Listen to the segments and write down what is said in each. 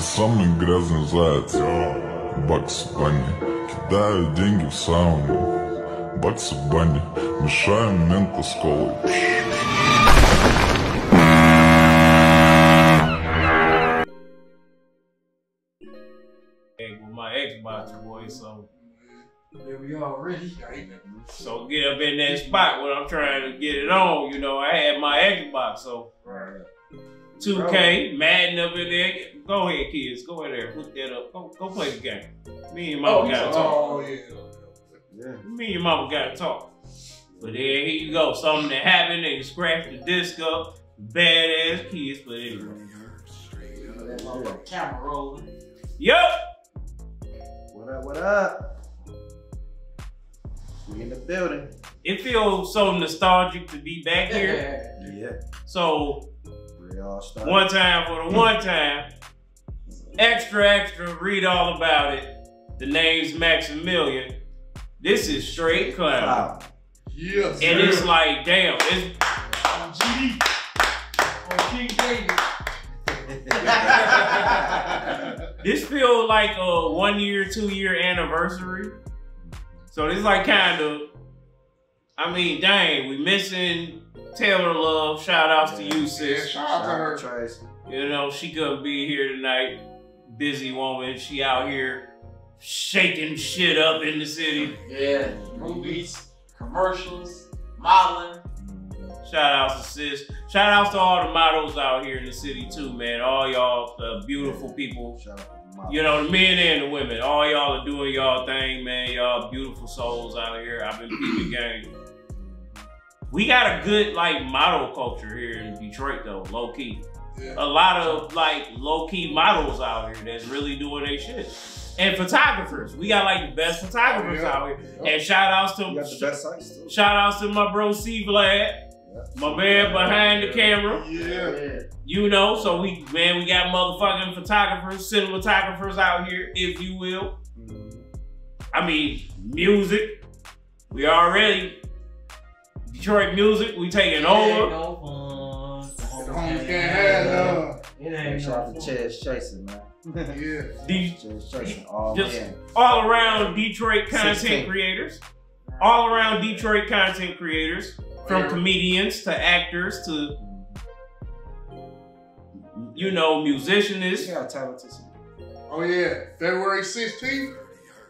самый грязный заяц Бакс Банни Кидаю деньги в сауну Бакс Банни Мешаем мента с колой with my Xbox boy, so There we already. so get up in that spot when I'm trying to get it on. You know, I had my Xbox, so Right. 2K, Madden up in there. Go ahead, kids. Go in there. Hook that up. Go, go play the game. Me and mama oh, gotta talk. Oh, yeah. Yeah. Me and your mama gotta talk. But there, here you go. Something that happened, they scratched the disc up. Badass kids, but anyway. That camera rolling. Yup! What up? What up? We in the building. It feels so nostalgic to be back here. Yeah. So, We all started. one time for the one time, extra, extra, read all about it. The name's Maximilian. This is straight clown. Wow. Yes. And it's like, damn, it's GD. On King David. this feel like a one year, two year anniversary. So this is like kind of, I mean, dang, we missing Taylor Love. Shout outs to you, Yeah, sis. shout out to her. Trace. You know, she couldn't be here tonight. Busy woman. She out here shaking shit up in the city. Yeah, movies, commercials, modeling. Shout outs to sis. Shout outs to all the models out here in the city too, man. All y'all uh, beautiful people. Shout out to Mom. You know, the men and the women. All y'all are doing y'all thing, man. Y'all beautiful souls out here. I've been peeping game. We got a good like model culture here in Detroit though, low key. Yeah. A lot of like low key models out here that's really doing their shit. And photographers. We got like the best photographers yeah. out here. And shout outs to the best sites too. shout outs to my bro C Vlad, Yeah. my man behind the camera. Yeah. You know, so we man, we got motherfucking photographers, cinematographers out here, if you will. Mhm. I mean, music. We already Detroit music. We taking over. The homies can't have none. It ain't Shout out no to Chaz Chasing, man. Yeah. The, Chaz Chasing all Just- in. all around Detroit content 16. creators. All around Detroit content creators, from Yeah. comedians to actors to Mhm. you know musicians. got talented. Oh yeah, February 16th,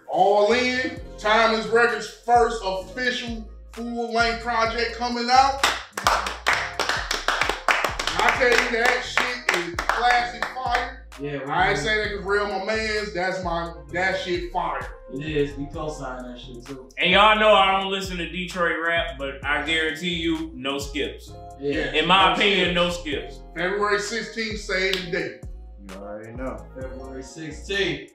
All In, Timeless Records' first official full-length project coming out. I tell you that shit is classic fire. Yeah, we I ain't do. saying that 'cause real my man's. That's my that shit fire. It is. We co-sign that shit too. And y'all know I don't listen to Detroit rap, but I guarantee you, no skips. Yeah. In my No opinion, skips. no skips. February 16th, save the date. You already know. February 16th.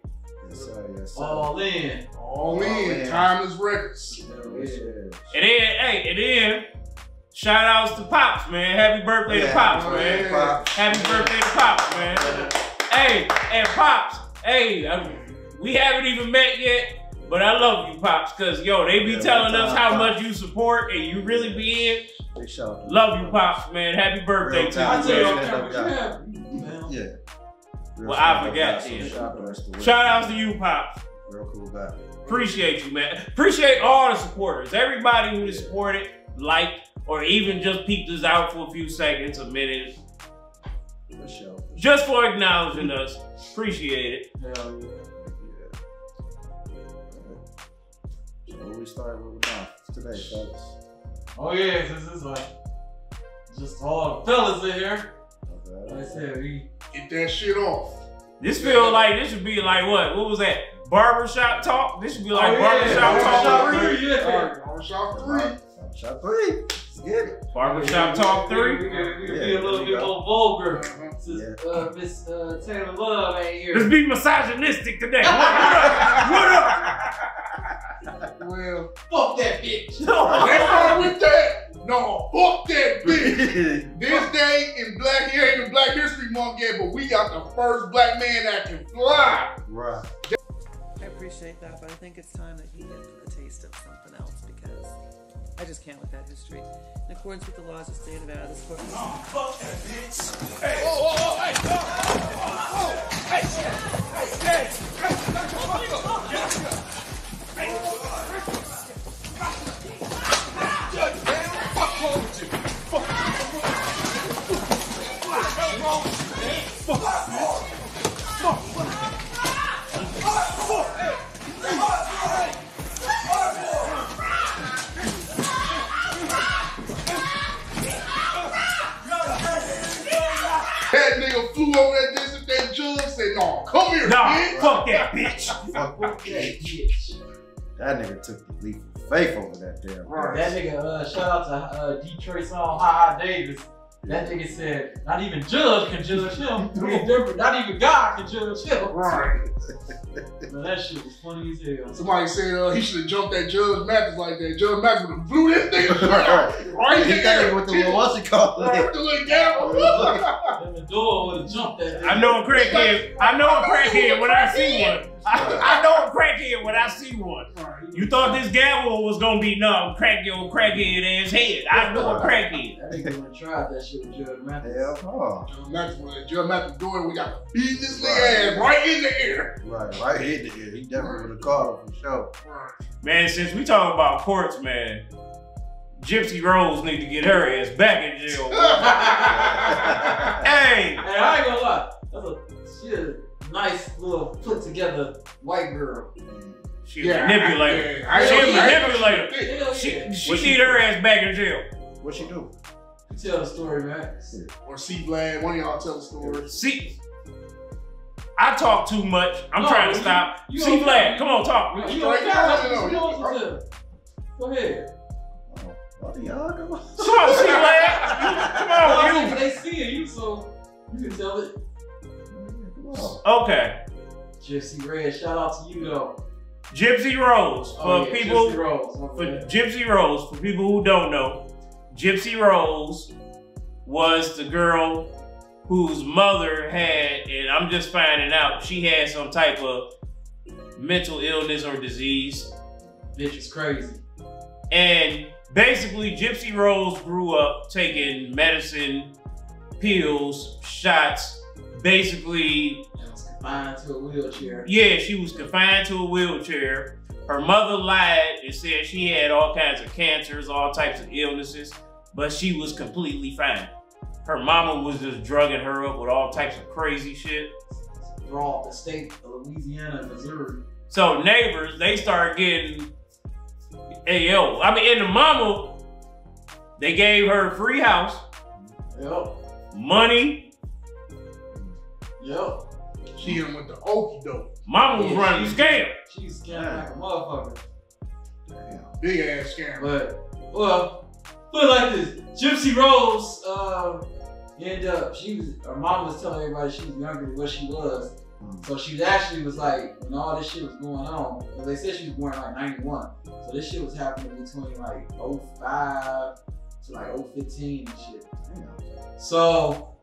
Yes, sir. Yes, sir. All in. All, All in, in. Timeless Records. Yes, yes. And then, hey, and then, shout outs to Pops, man. Happy birthday to Pops, Oh, man. yeah. Pop. Happy birthday to Pops, man. Hey, and Pops, hey, I we haven't even met yet, but I love you, Pops, because, yo, they be Yeah, telling big us how Pops. much you support and you really be in. Big shout out. to Love you, Pops, man. Happy birthday Real to I time. you, you man. Yeah. Real Well, shout I out to forgot Pops. then. Shout out to the rest of the world. Shout outs to you, Pops. Real cool guy. Appreciate you, man. Appreciate all the supporters. Everybody who has supported, liked, or even just peeked us out for a few seconds, a minute, For sure. For just for acknowledging us. Appreciate it. Hell yeah. So we started with now today, fellas. Oh yeah, this is like just all the fellas in here. Okay. Like we Get that shit off. This feel like this should be like what? What was that? Barbershop talk? This should be like Oh, yeah. barbershop talk Barbershop three. three. yeah. All right, Barbershop three. Shot three. Let's get it. Barbershop talk three. we, could- we could Yeah, be a little bit go. more vulgar. Uh-huh. Uh, Miss uh, Taylor Love ain't here. Let's be misogynistic today. What up? What up? Well, Fuck that bitch. let's start with that. No, fuck that bitch. this day in black, he in Black History Month yet, but we got the first black man that can fly. Right. I appreciate that, but I think it's time that he get a taste of something else because I just can't with that history. In accordance with the laws of state of Nevada, this court. Oh, fuck that bitch. Hey, whoa, whoa, whoa, hey, no. Oh, oh, hey, shit. Hey, hey, hey, shut the fuck up. Get out of here. Hey, wrong you? Fuck. What the hell wrong with you, man? Fuck. That nigga flew over that district, that judge said, no, come here, nah, bitch. fuck that bitch. fuck that bitch. That nigga took the leap faith over that damn. Right. That nigga, uh, shout out to uh, Detroit song Ha Ha Davis. That nigga said, not even judge can judge him. It's different. Not even God can judge him. Right. Man, that shit was funny as hell. Somebody said uh, he should have jumped that Judge Mathis like that. Judge Mathis would have blew this nigga Right. right He there. it with the little what's it called? Right with the little gavel. The door would have jumped at I know a crackhead. I know a crackhead when I see one. I, I know a crackhead when I see one. You thought this gavel was gonna be no crack your crackhead ass head. I know a crackhead. I think That nigga would've tried that shit with Judge Mathis. Hell no. Judge Mathis, when Judge Mathis doing, we got to beat this nigga ass right in the air. Right, right hit the air. He definitely would have called him for sure. Right. Man, since we talking about courts, man, Gypsy Rose need to get her ass back in jail. hey, Hey, I ain't gonna lie. That's a she a nice little put together white girl. she a manipulator. Yeah, I- She a I- I- manipulator. Hell She, she need she- her ass back in jail. What she do? Tell the story, man. Or C Vlad, one of y'all tell the story. See, I talk too much. I'm No, trying to you- stop. you See, don't- Vlad, come on, talk. You Straight know, down, you no, know you- what to tell. Go ahead. Oh, what the y'all come on? Come on, see, Vlad. Come Well, I on, think you. they seeing you, so you can tell it. Come on. Okay, Gypsy Red, shout out to you though. Gypsy Rose. Oh, for Oh, yeah, people, Gypsy Rose. for bad. Gypsy Rose, for people who don't know, Gypsy Rose was the girl whose mother had, and I'm just finding out, she had some type of mental illness or disease. bitch is crazy. And basically, Gypsy Rose grew up taking medicine, pills, shots. Basically, confined to a wheelchair. yeah, she was confined to a wheelchair. Her mother lied and said she had all kinds of cancers, all types of illnesses, but she was completely fine. Her mama was just drugging her up with all types of crazy shit. Throughout the state of Louisiana Missouri. So neighbors, they started getting, hey yo, I mean, and the mama, they gave her a free house, Yep. money. Yep. She hit him with the okey doke. Mama was Yeah, running the scam. She's scamming like a motherfucker. Damn. Big ass scammer. But well, put it like this: Gypsy Rose uh, ended up. She was her mom was telling everybody she was younger than what she was. So she actually was like, when all this shit was going on, because they said she was born in like 91. So this shit was happening between like 05 to like 015 and shit. Damn. So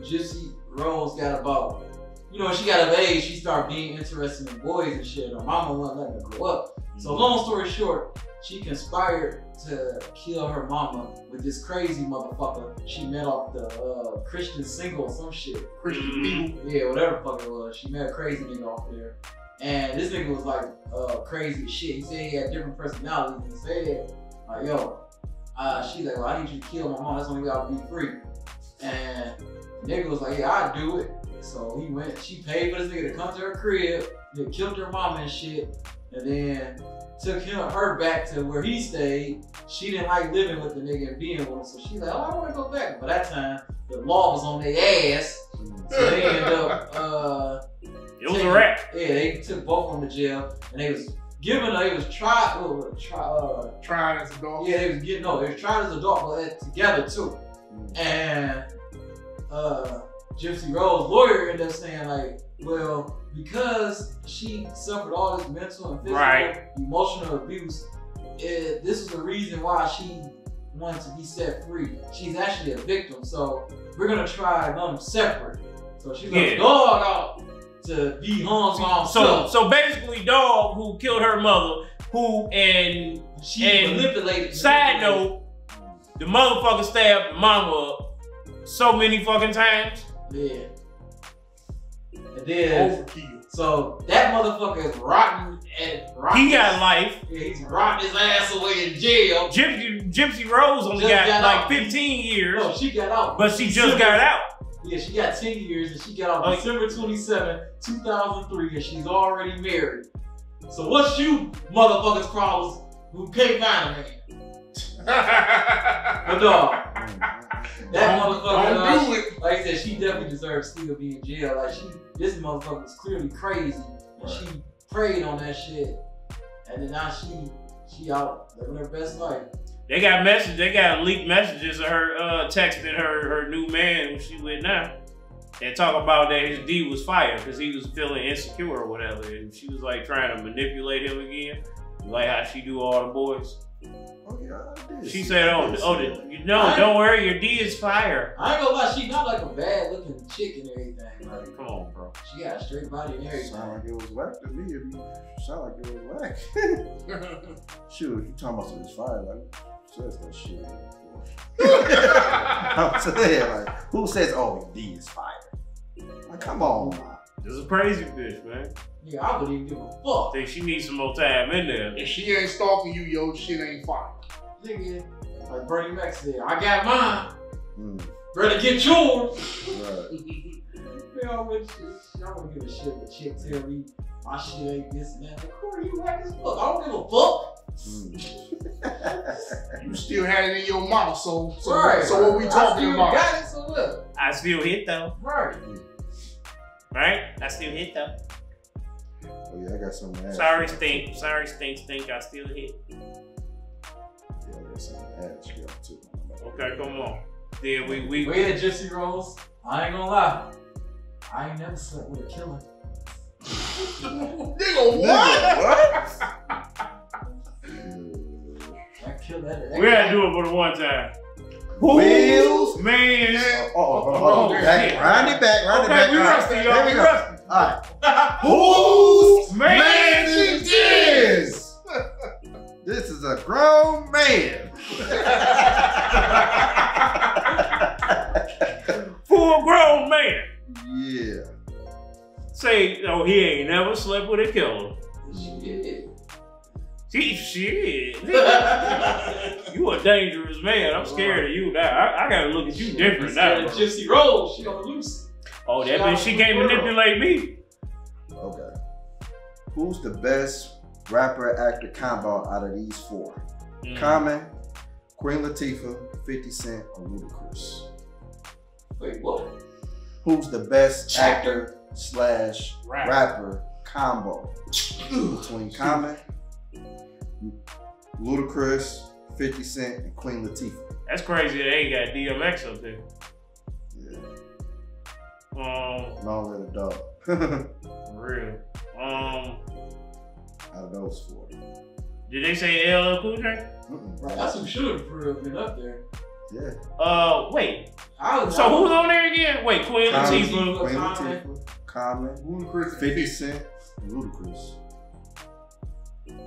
Gypsy Rose got about, you know, when she got of age, she started being interested in boys and shit. Her mama wouldn't let her grow up. So mm-hmm. long story short, she conspired to kill her mama with this crazy motherfucker she met off the uh, Christian single or some shit. Christian people. Yeah, whatever the fuck it was. She met a crazy nigga off there. And this nigga was like uh, crazy shit. He said he had different personalities. He said, like, yo, uh, she's like, well, I need you to kill my mom. That's the only way I'll be free. And the nigga was like, yeah, I'll do it. So he went, she paid for this nigga to come to her crib, they killed her mama and shit, and then took him her back to where he stayed. She didn't like living with the nigga and being with him, so she's like, oh, I want to go back. But that time, the law was on their ass, so they ended up, uh, It was a wrap. yeah, they took both of them to jail, and they was giving, they was tried, uh, try, uh, Trying as a dog. yeah, they was getting, no, they was tried as adult, but together too. And uh, Gypsy Rose lawyer ended up saying like, well, because she suffered all this mental and physical, Right. emotional abuse, it, this is the reason why she wanted to be set free. She's actually a victim, so we're gonna try them separate. So she's gonna Yeah. dog out to be hung by So, so basically, dog who killed her mother, who and she and manipulated. side note, the motherfucker stabbed mama so many fucking times. Yeah. And then, Overkill. so that motherfucker is rotten and rotten. He got life. Yeah, he's rotting his ass away in jail. Gypsy, Gypsy Rose only Just got, got like out. 15 years, No, she got out. but she just got out. Yeah, she got 10 years and she got out Oh. December 27, 2003, and she's already married. So what's you motherfuckers' problems who can't find a man? But dog, That Don't- motherfucker, uh, don't do she- like I said, she definitely deserves to still be in jail. Like she, this motherfucker was clearly crazy, and she preyed on that shit, and then now she, she out living her best life. They got messages. They got leaked messages of her uh, texting her her new man who she with now, and talk about that his D was fired because he was feeling insecure or whatever, and she was like trying to manipulate him again, like how she do all the boys. Oh, yeah, I did She said, oh, oh, I "Oh, did oh, see the, that. know, don't worry, your D is fire." I ain't gonna lie, she not like a bad looking chick and everything. Like Come on, bro. she got a straight body and everything. Sound like it was whack to me. If you sound like it was whack. Shoot, you talking about some fire? Like, says that shit. I'm saying, like, who says, "Oh, D is fire"? Like, come on, man. This is a crazy bitch, man. Yeah, I wouldn't even give a fuck. Think she needs some more time in there. if she ain't stalking you, yo, shit ain't fine. Nigga, like Bernie Mac said, I got mine. Mm, to get yours. right. Man, with shit. I don't give a shit what chick tell me my shit ain't this and that. Like, Corey, you whack as fuck. I don't give a fuck. Mm. You still had it in your mouth, so so, right. so what we I talking still about? got it, so look. I still hit though, Right. right? I still hit though. Oh yeah, I got some. ass. Sorry, stink. Sorry, stink, stink. I still hit. Yeah, I got some ass girl too. Okay, come on. Then we we We had Gypsy Rose. I ain't gonna lie. I ain't never slept with a killer. Nigga, what? That killer, that, that we gotta do it for the one time. Wheels. Man. Oh oh oh, oh, oh, oh, Oh, back, shit. round it back, round it back. Okay, we All right, rusty, there y'all. we We go. Rusty. All right. Whose Man, man is this? This is a grown man. Full grown man. yeah. Say, oh, he ain't never slept with a killer. Shit. Gee, shit. you a dangerous man. I'm scared of you now. I, I gotta look at you different now. Instead of bro. Gypsy Rose, she on the loose. Oh, that bitch, she can't manipulate me. Okay. Who's the best rapper actor combo out of these four? Mm. Common, Queen Latifah, 50 Cent, or Ludacris? Wait, what? Who's the best Actor. actor slash Rap. rapper combo between Common, Ludacris, 50 Cent, and Queen Latifah? That's crazy. They ain't got DMX up there. Yeah. Um, Long Little Dog. for real. Um, out of those four. did they say LL Cool J? Right, that's who should have for real been up there. Yeah. Uh, wait. I was, So who's on there again? Wait, Queen Common, Latifah. Queen Common. Latifah, Common, Ludacris 50 Cent, and Ludacris.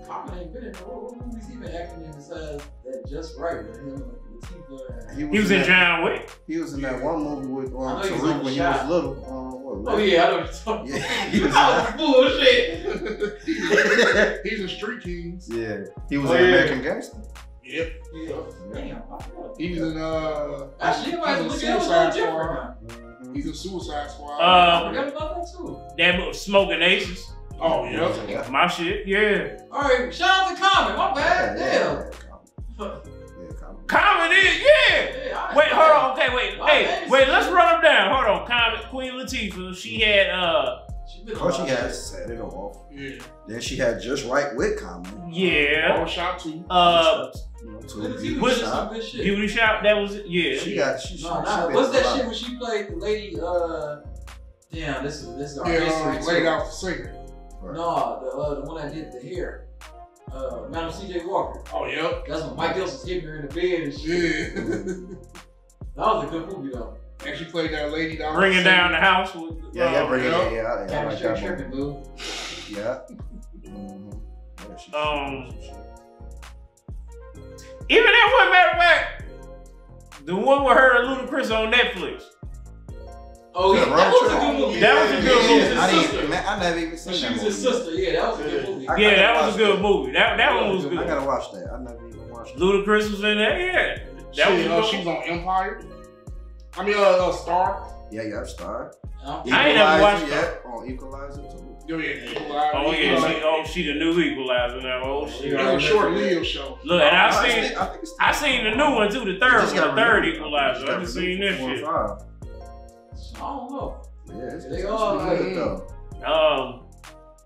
Common ain't been in no what movies he been acting in besides that Just Wright with him and Latifah. He was in John Wick. He was in that one movie with I um, know he was Tariq on when he was little. Um, what, Oh yeah, I know what you're talking Yeah, he was. about. bullshit. He's a street kings. yeah, he was Oh, in yeah. American Gangster. Yep. Yeah. Damn, I forgot. He's in uh. Actually, you might he's in at Suicide little different. Squad. Mhm. He's in Suicide Squad. Uh, I forgot about that too. That mo- Smoking Aces. oh yeah. Yeah. My shit. Yeah. All right, shout out to Common. My bad. Yeah, Damn. yeah, Common. Yeah, Common. Common is, yeah. Yeah, Wait, hold on. Okay, wait. My Hey, wait. Let's run them down. Hold on. Common, Queen Latifah. She had uh, She been Oh, she had. Set It Off. Yeah. Then she had Just Wright with Common. yeah. Barbershop too. Uh, you know, to Little beauty was shop. shit. Beauty Shop. That was it. yeah. She got she. she, No, she nah, been what's that shit when she played the lady? Uh, damn, this is this is our Yeah, history. um, too. laid out for singer. Right. No, the uh, the one that did the hair. Uh, Madam C.J. Walker. Oh yep. That's when Mike Else was hitting her in the bed and shit. Yeah. That was a good movie though. and she played that lady down. Bringing for down the house with. Yeah, yeah, uh, bring it. yeah. Yeah, yeah, I, I Cabin like that Tripping, movie. dude. Yeah. Yeah, Um, she- she- Even that one, matter of fact, the one with her and Ludacris on Netflix. Oh yeah, Yeah, that was a good movie. That was a good Yeah, she was movie. his I sister. didn't. Man, I never even When seen she that was his sister, yeah, that was a good movie. Yeah, that was a good movie. That that one was good. I gotta watch that. I never even watched. Ludacris was in there. Yeah, that was good. she was on Empire. I mean, uh, uh Star. Yeah, yeah, Star. I'm- I ain't never watched Equalizer, yeah, on Equalizer too. Yo, yeah, Equalizer. Oh yeah, she, oh she the new equalizer now. Oh shit. It was a short Leo show. Look, and I I seen think- I think I seen the new one too, the third one, the third equalizer. I got haven't seen this shit. four and I don't know. Yeah, it's, They it's all actually good though. Um,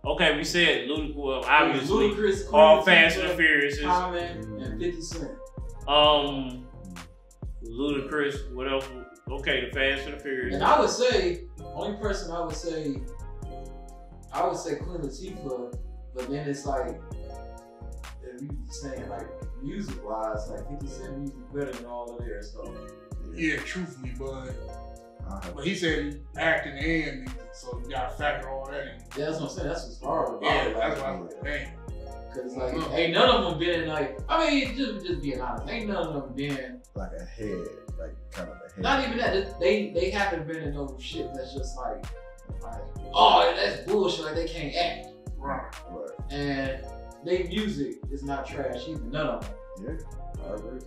okay, we said Ludacris, well, obviously, Ludacris, all Fast and Latifah, Furious is Common, and 50 Cent. um, Ludacris. What else? Okay, the Fast and the Furious. And I would say, only person I would say, I would say Queen Latifah, but then it's like, if you saying like music wise, like 50 Cent music better than all of their stuff. Yeah, truthfully, but I have- but he said acting and music, so you gotta factor all that in. Yeah, that's what I'm saying. That's what's hard about Yeah, it. that's Like, why I'm like, damn. Cause like, Mhm. ain't none of them been in like, I mean, just just being honest, ain't none of them been. like a head, like kind of a head. Not even that. They they haven't been in no shit that's just like, like, oh, that's bullshit. Like they can't act. Right. Right. And they music is not trash either. None of them. Yeah, I agree.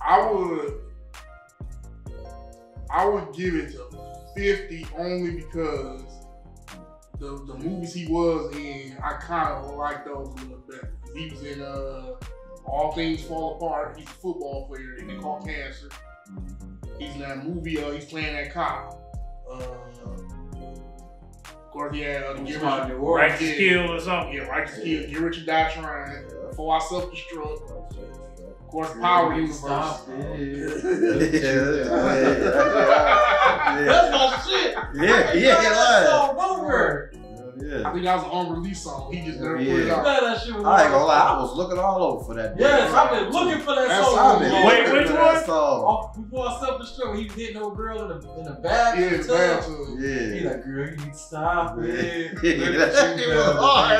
I would I would give it to 50 only because the the movies he was in, I kind of like those a little better. He was in uh All Things Fall Apart. He's a football player and they call cancer. He's in that movie. Uh, he's playing that cop. Uh, of course, yeah, uh, the Which Get? Rich, New Orleans? Righteous yeah. Kill or something. yeah, righteous kill, Get Rich or Die Trying. Yeah. Before I Self Destruct. Of Yeah, Power you Universe. stop Yeah, it. yeah, That's my shit. yeah, yeah, That yeah, song over. Yeah. I think that was an unreleased song. He just never put it out. Man, that shit was I ain't gonna lie, I was looking all over for that. Yes, I've been song. looking for that That's- song. Been Yeah. Wait, looking which for one? that song. Off- Before I self destruct, he was hitting no girl in the in the bath. Yeah, in the bad tub. to Yeah. He like, girl, you need to stop Yeah. it. Yeah, that shit was hard.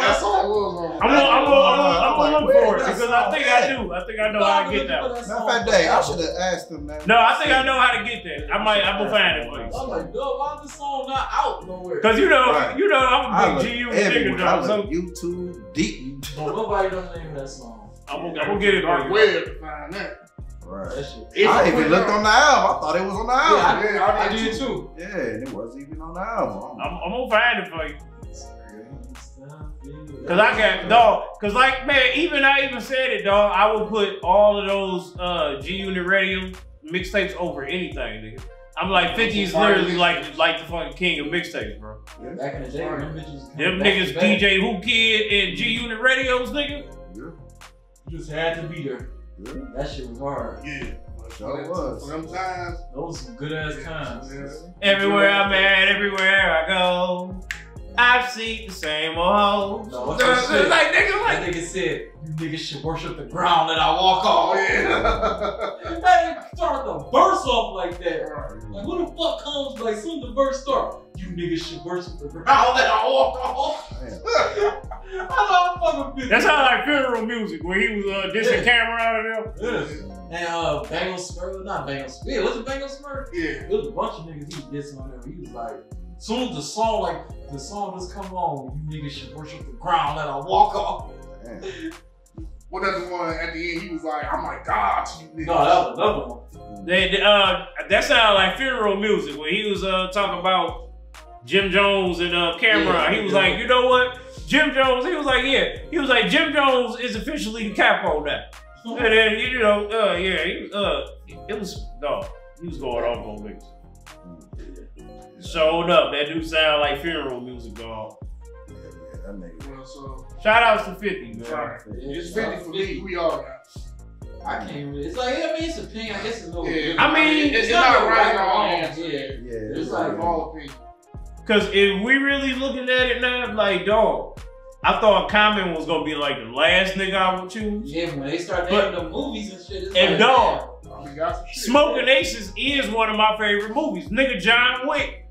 That song was I'm gonna, I'm gonna, I'm gonna, I'm gonna look Where's for it because I think? I do. I think I know how to get that. one. Matter of fact, Dave, I should have asked him, man. No, I think I know how to get that. I might, I'm gonna find it for you. I'm like, no, why is this song not out nowhere? Cause you know, Right. you know, I I'm a look big GU everywhere. nigga, I dog. So look YouTube, deep. But nobody knows the name of that song. I'm gonna, I'm gonna get it for Dark you. web to find that. Right. That shit. If I put even it looked on the album. I thought it was on the Yeah, album. I, Yeah, I I did did too. Yeah, and it wasn't even on the album. I'm, I'm gonna find it for you. Cause I got dog. Cause like man, even I even said it, dog. I would put all of those uh G Unit Radio mixtapes over anything, nigga. I'm like 50 is literally like like the fucking king of mixtapes, bro. Back in the day, them bitches. Them niggas. DJ Whoo Kid and G Unit Radios, nigga. Yeah, You just had to be there. yeah. That shit was hard. Yeah. But Sure for was. For them times. Those some good ass times. Yeah. Everywhere I'm at, everywhere I go, I've seen the same old hoes. No, what's It's that shit? like nigga, That nigga said, you niggas should worship the ground that I walk on. yeah. That started the verse off like that. Like, who the fuck comes, like, soon the verse start? You niggas should worship the ground that I walk on. Damn. I love fucking bitch. that sound like funeral music where he was uh, dishing Yeah. camera out of there. Yes. And uh, Bang 'Em Smurf, not Bang 'Em Smurf. Yeah, was it Bang 'Em Smurf? Yeah. It was a bunch of niggas he was dissing on there. He was like, soon as the song, like, the song just come on, you niggas should worship the ground that I walk off. Damn. What that the one at the end? He was like, "I'm like God to you niggas." No, that was another one. They, they, uh, that sounded like funeral music when he was uh talking about Jim Jones and uh Cam'ron. Yeah, he was yeah. like, you know what, Jim Jones. He was like, yeah. He was like, Jim Jones is officially the capo now. And then you know, uh, yeah, he, uh, it was no, he was going off on niggas. Showed up. That dude sound like funeral music, dog. Yeah, yeah, that nigga. Well, so Shout outs to 50, man. Right. It's fifty for me. We all got. I can't really. It's like I mean, it's a opinion. I guess it's no. Yeah. I mean, It's not no right or or wrong wrong. Yeah. Yeah, It's like All opinion. Cause if we really looking at it now, like dog, I thought Common was gonna be like the last nigga I would choose. Yeah, when they start But- naming the movies and shit, it's And like, dog, We got some shit. Smoking Aces is one of my favorite movies. Nigga John Wick.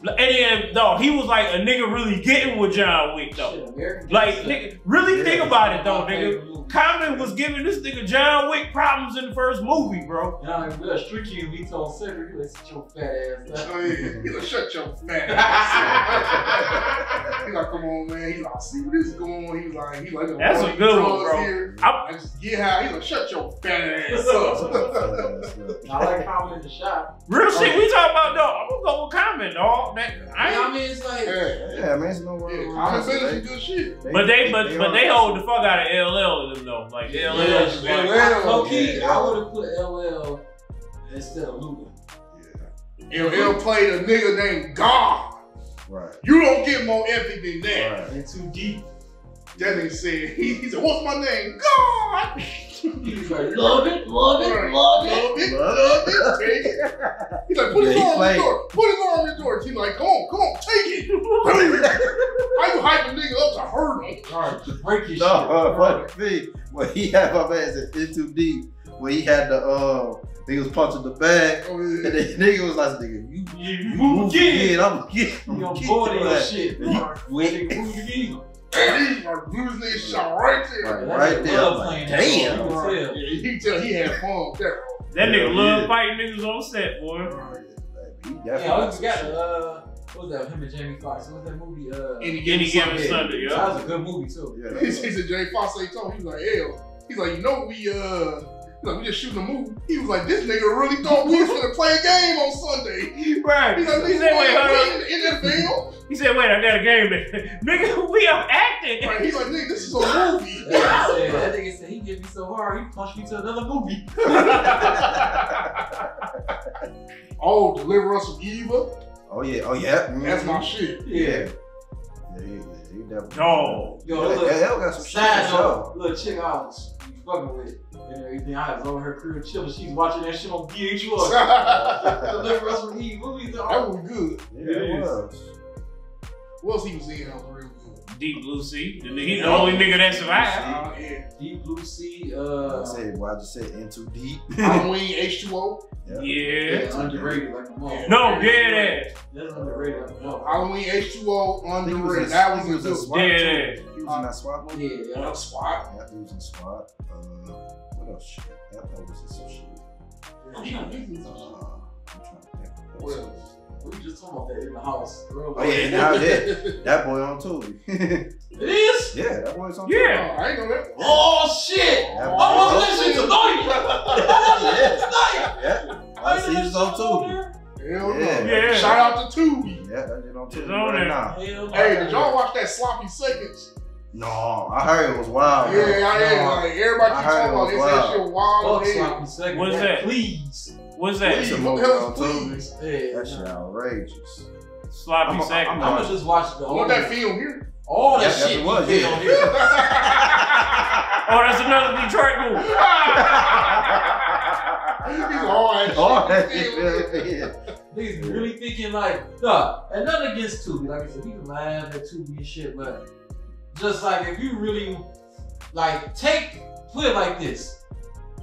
And then dog, he was like a nigga really getting with John Wick though. shit, Like nigga, really think about it though, My nigga. Favorite. Common was giving this nigga John Wick problems in the first movie, bro. And I mean, Street King, we told Cedric, he like, sit your fat ass down. Oh yeah. You gonna shut your fat ass. He's like, come on, man. He's like, see where this is going. He's like, he's like, That's a good one, bro. Here. I- I just get high. He's like, shut your fat ass up. I like how in the shot. Real shit, we talking about dog. I'm gonna go with comment, dog. That, I I mean, it's like, yeah. Yeah, man, it's no word. Yeah, common sense is good shit. but they, but, but they hold the fuck out of LL in them though. Like LL, yeah, is yeah, like- yeah. low key, Yeah. I would have put LL instead of Luda. LL played a nigga named God. Right. You don't get more epic than that. Right. And too deep. That nigga said, he, he said, what's my name? God. He was like, love it, love it, love it. Love it, love it, take it. He's like, put his Yeah, he arm on the door. Put his arm on the door. He's like, come on, come on, take it. How you hype a nigga up to hurt him? Alright, to break his No, uh, shit. funny thing, when he had my man said in too deep, when he had the uh, he was punching the bag, Oh, and the nigga was like, nigga, you, You you move move again. again, I'm getting, You I'm gonna getting board your your ass. shit. And he Nigga, move again. He like, blew his shot right there. Right. That's there, love playing damn. that role, Right. you can tell. Yeah, you can tell he had fun with that. that nigga Yeah, love yeah. fighting niggas on set, boy. He definitely Yeah, I got some forgot, shit. uh, what was that, him and Jamie Foxx? What was that movie? Uh, Any Any given given Sunday. Sunday, that was a good movie, too. Yeah, He that's said Jay Fosse told him, he was like, hell. He's like, you know, we, uh, he's like, we just shooting a movie. He was like, this nigga really thought we was gonna play a game on Sunday. Right. He's like, He said, wait, hold on. in the NFL. He said, wait, I got a game. there." Nigga, we are acting. Right, he's like, nigga, this is a movie. That nigga said, that nigga said he hit me so hard, he punched me to another movie. oh, deliver us from evil. Oh yeah, oh yeah. Mm-hmm. That's my shit. Yeah. Yeah, yeah, yeah. He definitely. Dog. Yo, Yeah, look, yeah, got some shit Side for note, sure. little chick I was fucking with and everything. I was over her crib chilling. She's watching that shit on VH1. that Deliver us from evil. Movies are was good. Yeah, it was. What else he was in that was real good? Deep Blue Sea. The nigga, he's the only nigga that survived. Uh, yeah. Deep Blue Sea. I Uh, said, well, I just said Into deep. Halloween H2O. Yeah. yeah, underrated like a motherfucker. No, dead ass. That's underrated like a motherfucker. Halloween H2O I think he was in- underrated. That was was a in good SWAT Dead ass. He was in that SWAT movie. Yeah, yeah. one. Spot. Yeah, he was in SWAT. Uh, what else? Shit, that that was in some shit. Uh, I'm trying to think. What else? We just talking about that in the house. Bro. Oh yeah, now that that boy on Tubi. It is? yeah, that boy's on. Oh, Yeah. I ain't know that. Oh shit! That I boy watched that shit tonight! I watched that shit tonight! Yeah, I see he's on Tubi. Hell no. Yeah. Yeah. Shout out to Tubi. Yeah, that shit on Tubi right there. now. Hell Hey, did y'all watch that sloppy seconds? No, I heard it was wild. yeah, I man. did. Like everybody I keeps heard talking it about was this. That wild. shit wild. Fuck sloppy second. What's that? Please. What's It's that? a What the hell is please? Yeah. That shit outrageous. Sloppy I'm a- second. I'm I'm gonna just watch the I want that film here. all that Yeah, shit what it you was, did yeah. on here. Oh, that's another Detroit movie. He's all that shit. That Film shit. Niggas really thinking like, nah, and nothing against Tubi. Like I said, we can laugh at Tubi and shit, but just like if you really like take put it like this,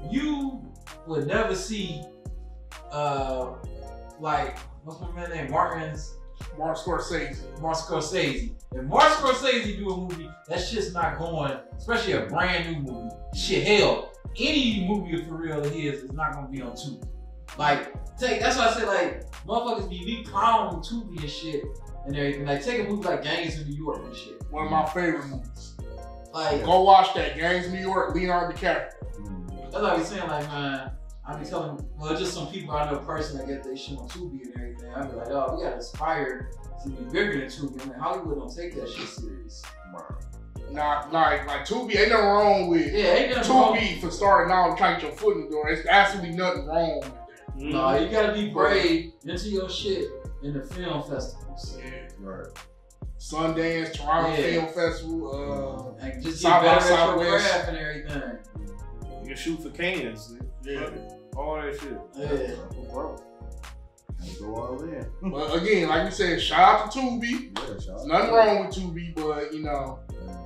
you would never see uh like what's my man name? Martin's Mark Scorsese. Martin Scorsese. If Martin Scorsese do a movie, that shit's not going, especially a brand new movie. Shit, hell, any movie for real of his is not gonna be on Tubi. Like, take that's why I say like motherfuckers be be clown with Tubi and shit and everything. Like take a movie like Gangs in New York and shit. One of my favorite movies. Like Go watch that. Gangs in New York, Leonardo DiCaprio. Mm. that's what I be saying, like man, I be telling well just some people I know personally that get their shit on Tubi and everything. I be like, oh, we gotta aspire to be bigger than Tubi. I mean Hollywood don't take that shit serious. Nah, like, like Tubi, ain't nothing wrong with Yeah, ain't nothing wrong. Tubi for starting out and trying to get your foot in the door. It's absolutely nothing wrong with that. No, you gotta be brave into your shit in the film festivals. Yeah. Right. Sundance, Toronto Yeah. Film Festival, And just South by better at your Southwest. craft and everything. You can shoot for Cannes. uh, yeah. All that shit. Yeah. Bro. Gotta go all in. But again, like you said, shout out to Tubi. Yeah, shout There's out. nothing wrong with Tubi, but you know, Yeah.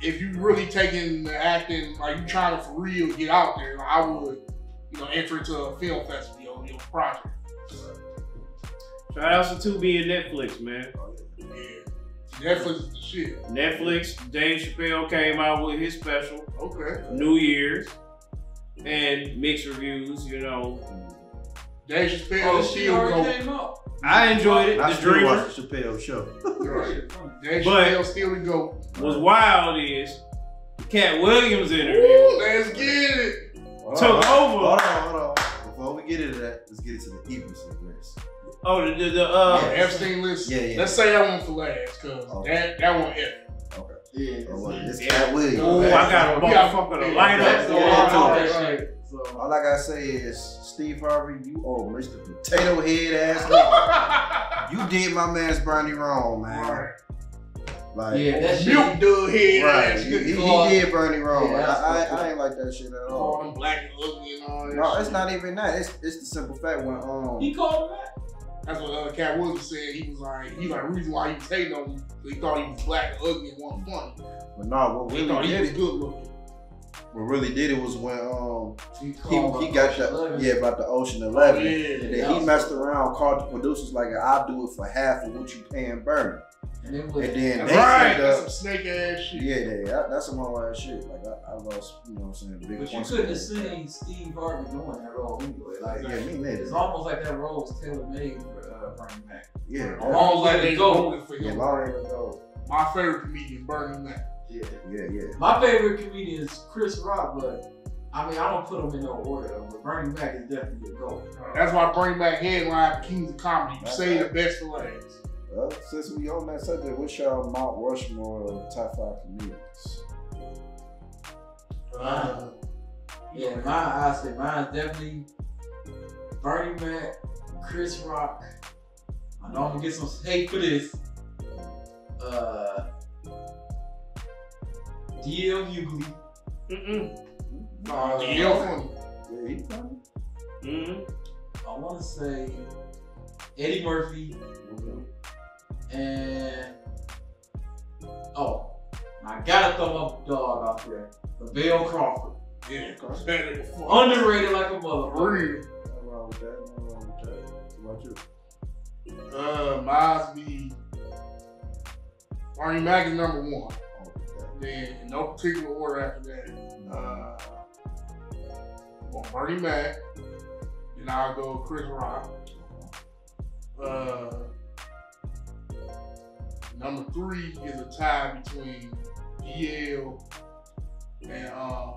if you really taking the acting, like you trying to for real get out there, like, I would, you know, enter into a film festival, your, your project. Shout out to Tubi and Netflix, man. Oh, yeah. Yeah. Netflix is the shit. Netflix, Dave Chappelle came out with his special, Okay. New Year's, and mixed reviews, you know. Dave Chappelle Oh, still already go. came out. I enjoyed it. I The still Dreamer. watch the Chappelle show. Right. That But- Chappelle still the goat. What's wild is the Katt Williams interview Woo, let's get it. Hold took on, over. Hold on, hold on. Before we get into that, let's get into the Epstein list. Oh, the the, the uh. Yeah, Epstein list. Yeah, yeah. Let's say that one for last, cause Okay. that that one F. Okay. Yeah. Oh, well, it's yeah. Katt Williams. Oh, I got a Yeah. motherfucker to light That's up. the Yeah, yeah, all yeah. So All I gotta say is, Steve Harvey, you old Mr. Potato Head ass nigga. You did my man's Bernie wrong, man. Right. Like, yeah, that shit. Milk dug head right. ass He, he, he did Bernie wrong. Yeah, Like, I, I. I ain't like that shit at Call all. him black and ugly and all that. No, shit. it's not even that. It's it's the simple fact when um He called him that. That's what uh, Katt Williams said. He was like, he like, the reason why he was hating on him, he thought he was black and ugly and wasn't funny. but no, what He thought really he did was it good looking. what really did it was when um He, he, he got the yeah about the Ocean Eleven. Yeah. And then he messed around, called the producers like I'll do it for half of what you paying Bernie. And then And with, then they right. said, That's uh, some snake ass shit. Yeah, yeah, that, that's some whole ass shit. Like I, I lost, you know what I'm saying, big but you points couldn't for have seen Steve Harvey doing that role anyway. Like, Yeah, me neither. it's neither. almost like that role was tailor made for uh, Bernie Mac. Yeah, A long Like way they to go. voted for yeah, long way to go. My favorite comedian, Bernie Mac. Yeah. Yeah, yeah. My favorite comedian is Chris Rock, but I mean I don't put him in no order. But Bernie Mac is definitely a goat. That's why Bernie Mac headline Kings of Comedy. You say the best for last. Well, since we on that subject, what's your Mount Rushmore of top five comedians? Uh, Yeah, mine I say mine's definitely Bernie Mac, Chris Rock. I know I'm gonna get some hate for this. Uh, DL Hughley. Mm-mm. uh, DL funny. Yeah, he funny. Mm-mm. I want to say Eddie Murphy and oh, I gotta throw my dog out there, Bill Crawford. Yeah, cause that nigga funny. Underrated like a motherfucker. real. Nothing wrong with that. Nothing wrong with that. What about you? Uh, mine's be Bernie Mac is number one. Oh, okay. Then in no particular order after that. Uh, well, Bernie Mac. Then I'll go Chris Rock. Uh, number three is a tie between DL and um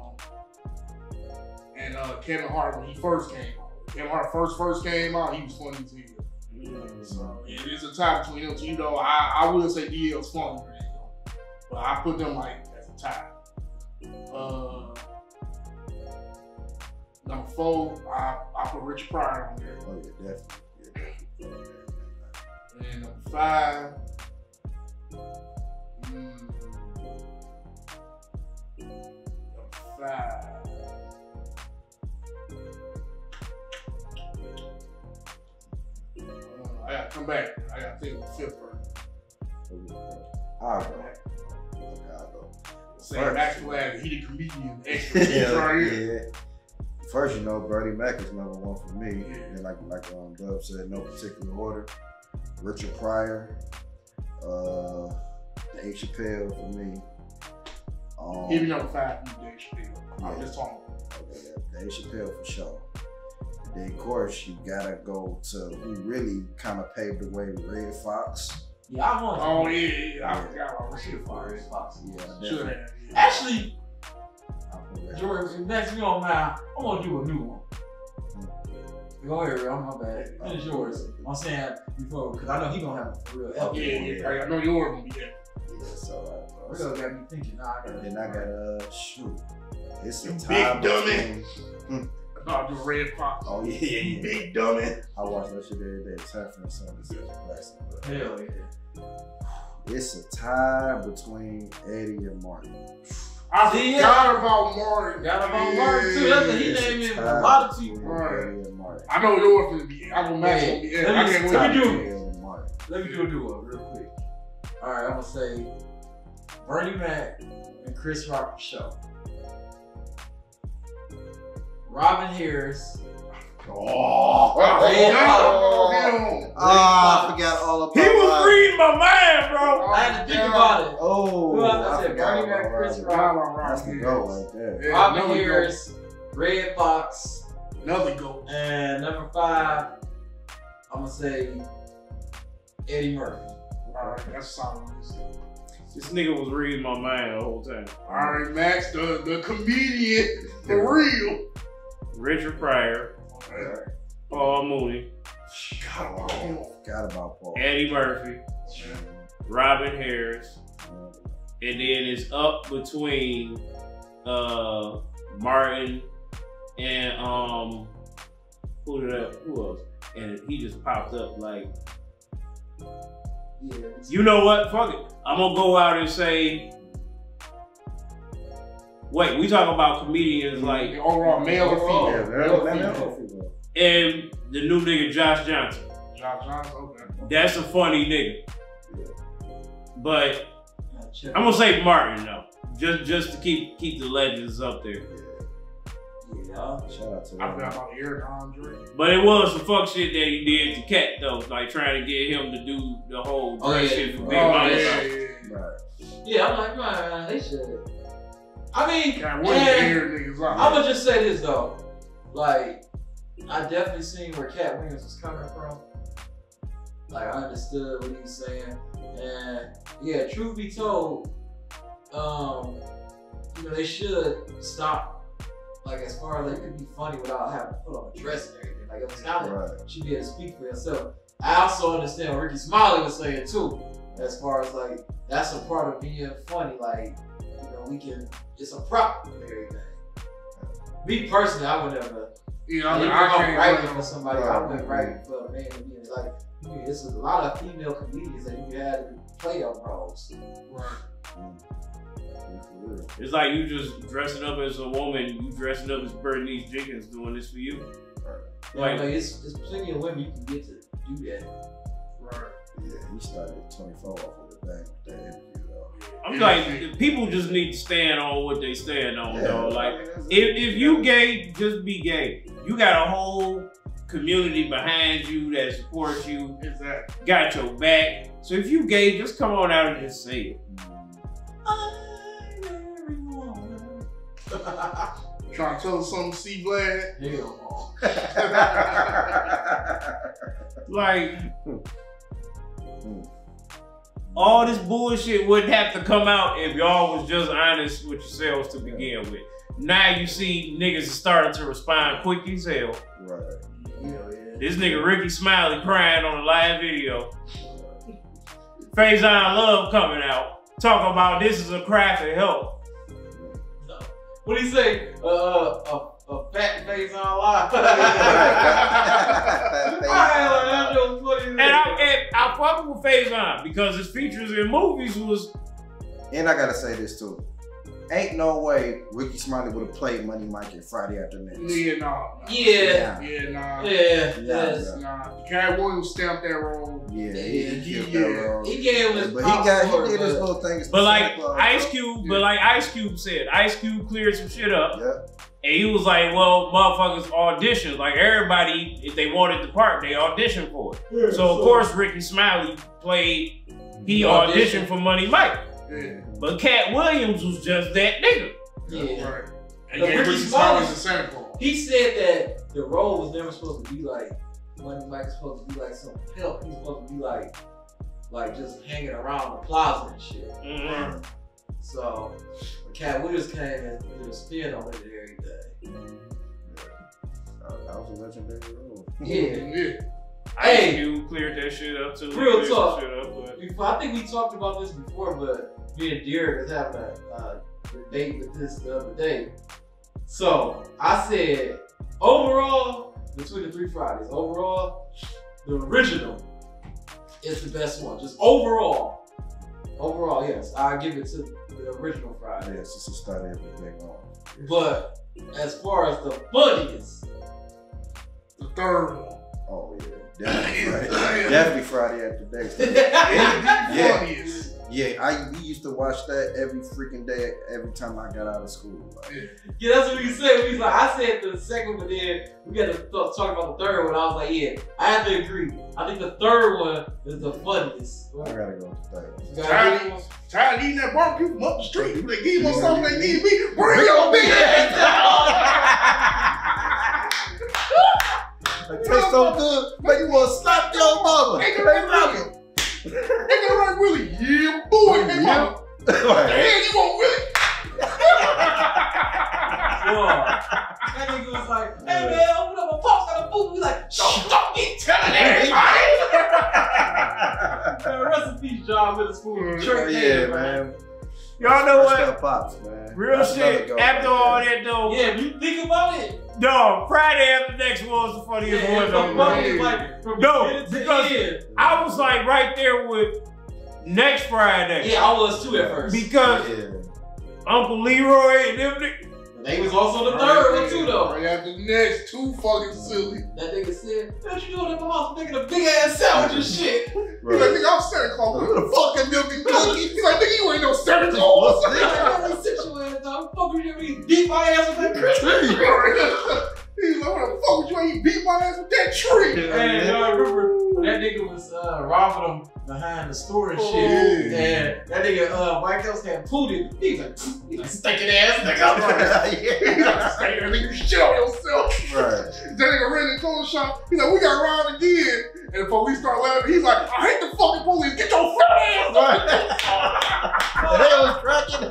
and uh, Kevin Hart when he first came out. Kevin Hart first first came out, he was funny as hell. Mm-mm. So it is a tie between them two. You know, I, I will say DL's him, but I put them like as a tie. Uh, number four, I, I put Rich Pryor on there. Oh yeah, definitely. Yeah, definitely. And number five, five. I gotta come back. I gotta of the fifth person. Okay. I'll go. Okay, I'll go. Say First. He the comedian, expertise right yeah. First, you know, Bernie Mac is number one for me. Yeah. And like like um, Dub said, no particular order. Richard Pryor, uh, Dave Chappelle for me. Um, He be number five, you Dave Chappelle. I'm Yeah. just talking. Okay, yeah, Dave Chappelle for sure. And then, of course, you gotta go to who really kind of paved the way, Redd Foxx. Yeah, I want. Oh yeah, yeah, yeah. I Yeah. forgot about I should Richard have Pryor. fired Fox. Yeah, Should definitely. have. yeah. Actually, I'll put Red George, Fox. next you on mine, I'm gonna do a new one. Go ahead, real. My bad. Finish yours. I'm saying before, because I know he gonna have a real Yeah, help. yeah, yeah. I- I know yours gonna be there. Yeah, so uh, Real got me thinking. Nah, I gotta. then I got uh shoot. It's a You tie big dummy. between- No, the Redd Foxx. Oh yeah, yeah, yeah. Big dummy. I watch that shit every day. Sanford and Son is such a classic. But Hell yeah. it's a tie between Eddie and Martin. I See, forgot about Martin. Got him on Yeah. Martin too. That's a, he It's named him tie a lot of people. Right. Martin. I know yours gonna be. I know Max Yeah. gonna be. Let me- can't let me do Eddie and Martin. Let me do a duo real quick. All right, I'm gonna say Bernie Mac and Chris Rock show. Robin Harris. Oh, Red yeah. Fox. Ah, I forgot all about it. He was that. reading my mind, bro. I had to think about it. Oh, Who else I said? forgot Bernie Mac, about Chris Robin. Rock. Robin That's the Rock, goal right there. Yeah, Robin another Harris, Redd Foxx. Another goat. and number five, I'm gonna say Eddie Murphy. Alright, that's solid. This nigga was reading my mind the whole time. Alright, Max, the, the comedian, the real. Richard Pryor, Okay. Paul Mooney, God, about him. Forgot about Paul. Eddie Murphy, Robin Harris, and then it's up between uh Martin and um who did that, who else? And he just popped up like Yeah. You know what? Fuck it. I'm gonna go out and say. Wait, we talking about comedians mm-hmm. like The overall male or female? Yeah, Male, man, man, female. female. and the new nigga Josh Johnson. Josh Johnson, okay. That's a funny nigga. But I'm gonna say Martin though, just just to keep keep the legends up there. Yeah. Shout out to I forgot about Eric Andre. But it was some fuck shit that he did to Katt though, like trying to get him to do the whole Oh, dress yeah. shit for Oh, Big Oh, Mama. yeah, stuff. yeah, yeah. Right. Yeah, I'm like, man, they should. I mean, God, and- is air niggas out? I'm gonna just say this though, like I definitely seen where Katt Williams was coming from. Like I understood what he was saying, and yeah, truth be told, um, you know they should stop. Like as far as like you could be funny without having to put on a dress and everything. Like it was kind of Right. should be able to speak for yourself. I also understand what Rickey Smiley was saying too, as far as like that's a part of being funny. Like you know we can, it's a prop and everything. Me personally, I would never. Yeah, I mean, even I if I'm can't writing for somebody, I wouldn't write for a man to be. Like, I mean, it's a lot of female comedians that you had to play them roles. Right. Yeah, for real. It's like you just dressing up as a woman, you dressing up as Bernice Jenkins doing this for you. Like, Like- it's, it's plenty of women you can get to do that. Right. Yeah, he started at 24 off of the bang with that interview though. I'm Yeah. like, people just need to stand on what they stand on, though. Like, I mean, that's- if, if you gay, just be gay. You got a whole community behind you that supports you, Exactly. got your back. So if you gay, just come on out and just say it. Trying to tell us something, C Vlad. Hell Like, all this bullshit wouldn't have to come out if y'all was just honest with yourselves to begin with. Now you see niggas starting to respond quick as hell. Right. no. Hell yeah. This nigga Rickey Smiley crying on a live video. Faizon Love coming out. Talking about this is a cry for help. What do you say? Uh, uh, a, a fat face on live. I ain't like that joke funny And I, hell. and I fuck with Faizon because his features in movies was And I gotta say this too. Ain't no way Rickey Smiley would have played Money Mike and Friday After Next. Yeah, nah. nah. Yeah. Yeah, nah. Yeah, Yeah, yeah. Nah. Katt Williams stamped that role. Yeah, Yeah, he, he yeah. that role. He gave him his But he got he it, did his little thing. But like Ice. Cube, Yeah. but like Ice Cube said, Ice Cube cleared some shit up, Yeah. And he was like, "Well, motherfuckers auditioned. Like everybody, if they wanted the part, they auditioned for it. So of course, Rickey Smiley played. He He auditioned auditioned. for Money Mike, Yeah. but Katt Williams was just that nigga. Yeah. Right. And The Rickey Rickey Smiley- Smiley the Santa Claus. He said that the role was never supposed to be like Money Mike's supposed to be like some pimp. He's supposed to be like like just hanging around the plaza and shit. Mhm. So when Katt Williams came and did a spin on it and everything. That that was a legendary role. Yeah. Yeah. Ice Hey. Cube cleared that shit up too. Real talk. Shit up, but Before, I think we talked about this before, but me and Derek was having a uh, debate with this the other day. So I said, overall, between the three Fridays, overall, the original is the best one. Just overall. Overall, yes. I give it to the original Friday. Yes, it's just a study of the big one. But as far as the funniest, The third one. Oh yeah, definitely Friday. Yeah. definitely Friday after next. Yeah. funniest. Yeah, I we used to watch that every freaking day, every time I got out of school. Like, yeah, that's what we said. He's like, I said the second but then we got to talk talk about the third one. I was like, yeah, I have to agree. I think the third one is the funniest. I gotta go with that. You gotta Tired, tired eating that barbecue from up the street. They give us something they need me. Bring your big ass It tastes so good, make you wanna slap your mama. Hey, Hey, come mama. Frank Willie? Yeah, boy. Hey, mama. Like, Damn, you gonna really? That nigga was like, hey man, what up? My pops got a food. We like, shh, don't be telling everybody. Man, rest in peace, John Witherspoon. Mm, Trick yeah, Taylor, man. Y'all know what? up Pops, man. Real That's shit. After right all there. that though, Yeah, if you think about it. No, Friday after next one was the funniest Yeah, one it's though, so funny, like, No, because- end. I was like right there with next Friday. Yeah, I was too at first. Because Yeah. Uncle Elroy and them ni- They was also the third one too, though. Right after the next, too fucking silly. That nigga said, "What you doing in my house, making a big ass sandwich and shit?" He's like, Right. nigga, I'm Santa Claus. Who the fuck is milk and cookie? He's like, nigga, you ain't no Santa Claus. Like, "Really sit your ass down. Fuck with you, me beat my ass with that Christmas. He's like, what the fuck would you ain't beat my ass with that tree? And I remember that nigga was uh, robbing them behind the store and shit. Oh. And that nigga, uh, Mike Else had pooted. He was like, he like stinking ass nigga. He's yeah. like, stay there, nigga, you shit on yourself. Right. That nigga ran in the shop. He's like, we got robbed again. And the police start laughing. He's like, I hate the fucking police. Get your fat ass Right. And they was cracking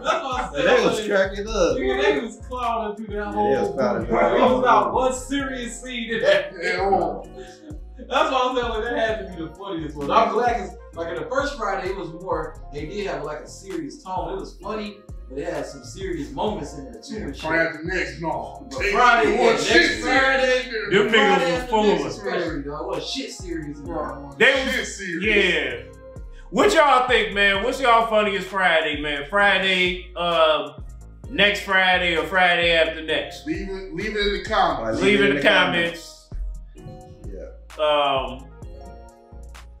That's what they was cracking up. Nigga, they was clowning through that whole. Yeah, they was clowning through Bro, that It was not one serious scene in that. Yeah. That's why I'm saying like that had to be the funniest one. I'm glad because like in the first Friday it was more. They did have like a serious tone. It was funny, but it had some serious moments in there too. and shit. Try after next, no. But Friday, One yeah, shit next Saturday. Them niggas was full of next especially, dog. What shit serious? bro. Bro, They shit was- serious. Yeah. What y'all think, man? What's y'all funniest Friday, man? Friday, uh, next Friday or Friday after next? Leave it, leave it in the comments. Like, Leave it in the comments. Yeah. Um,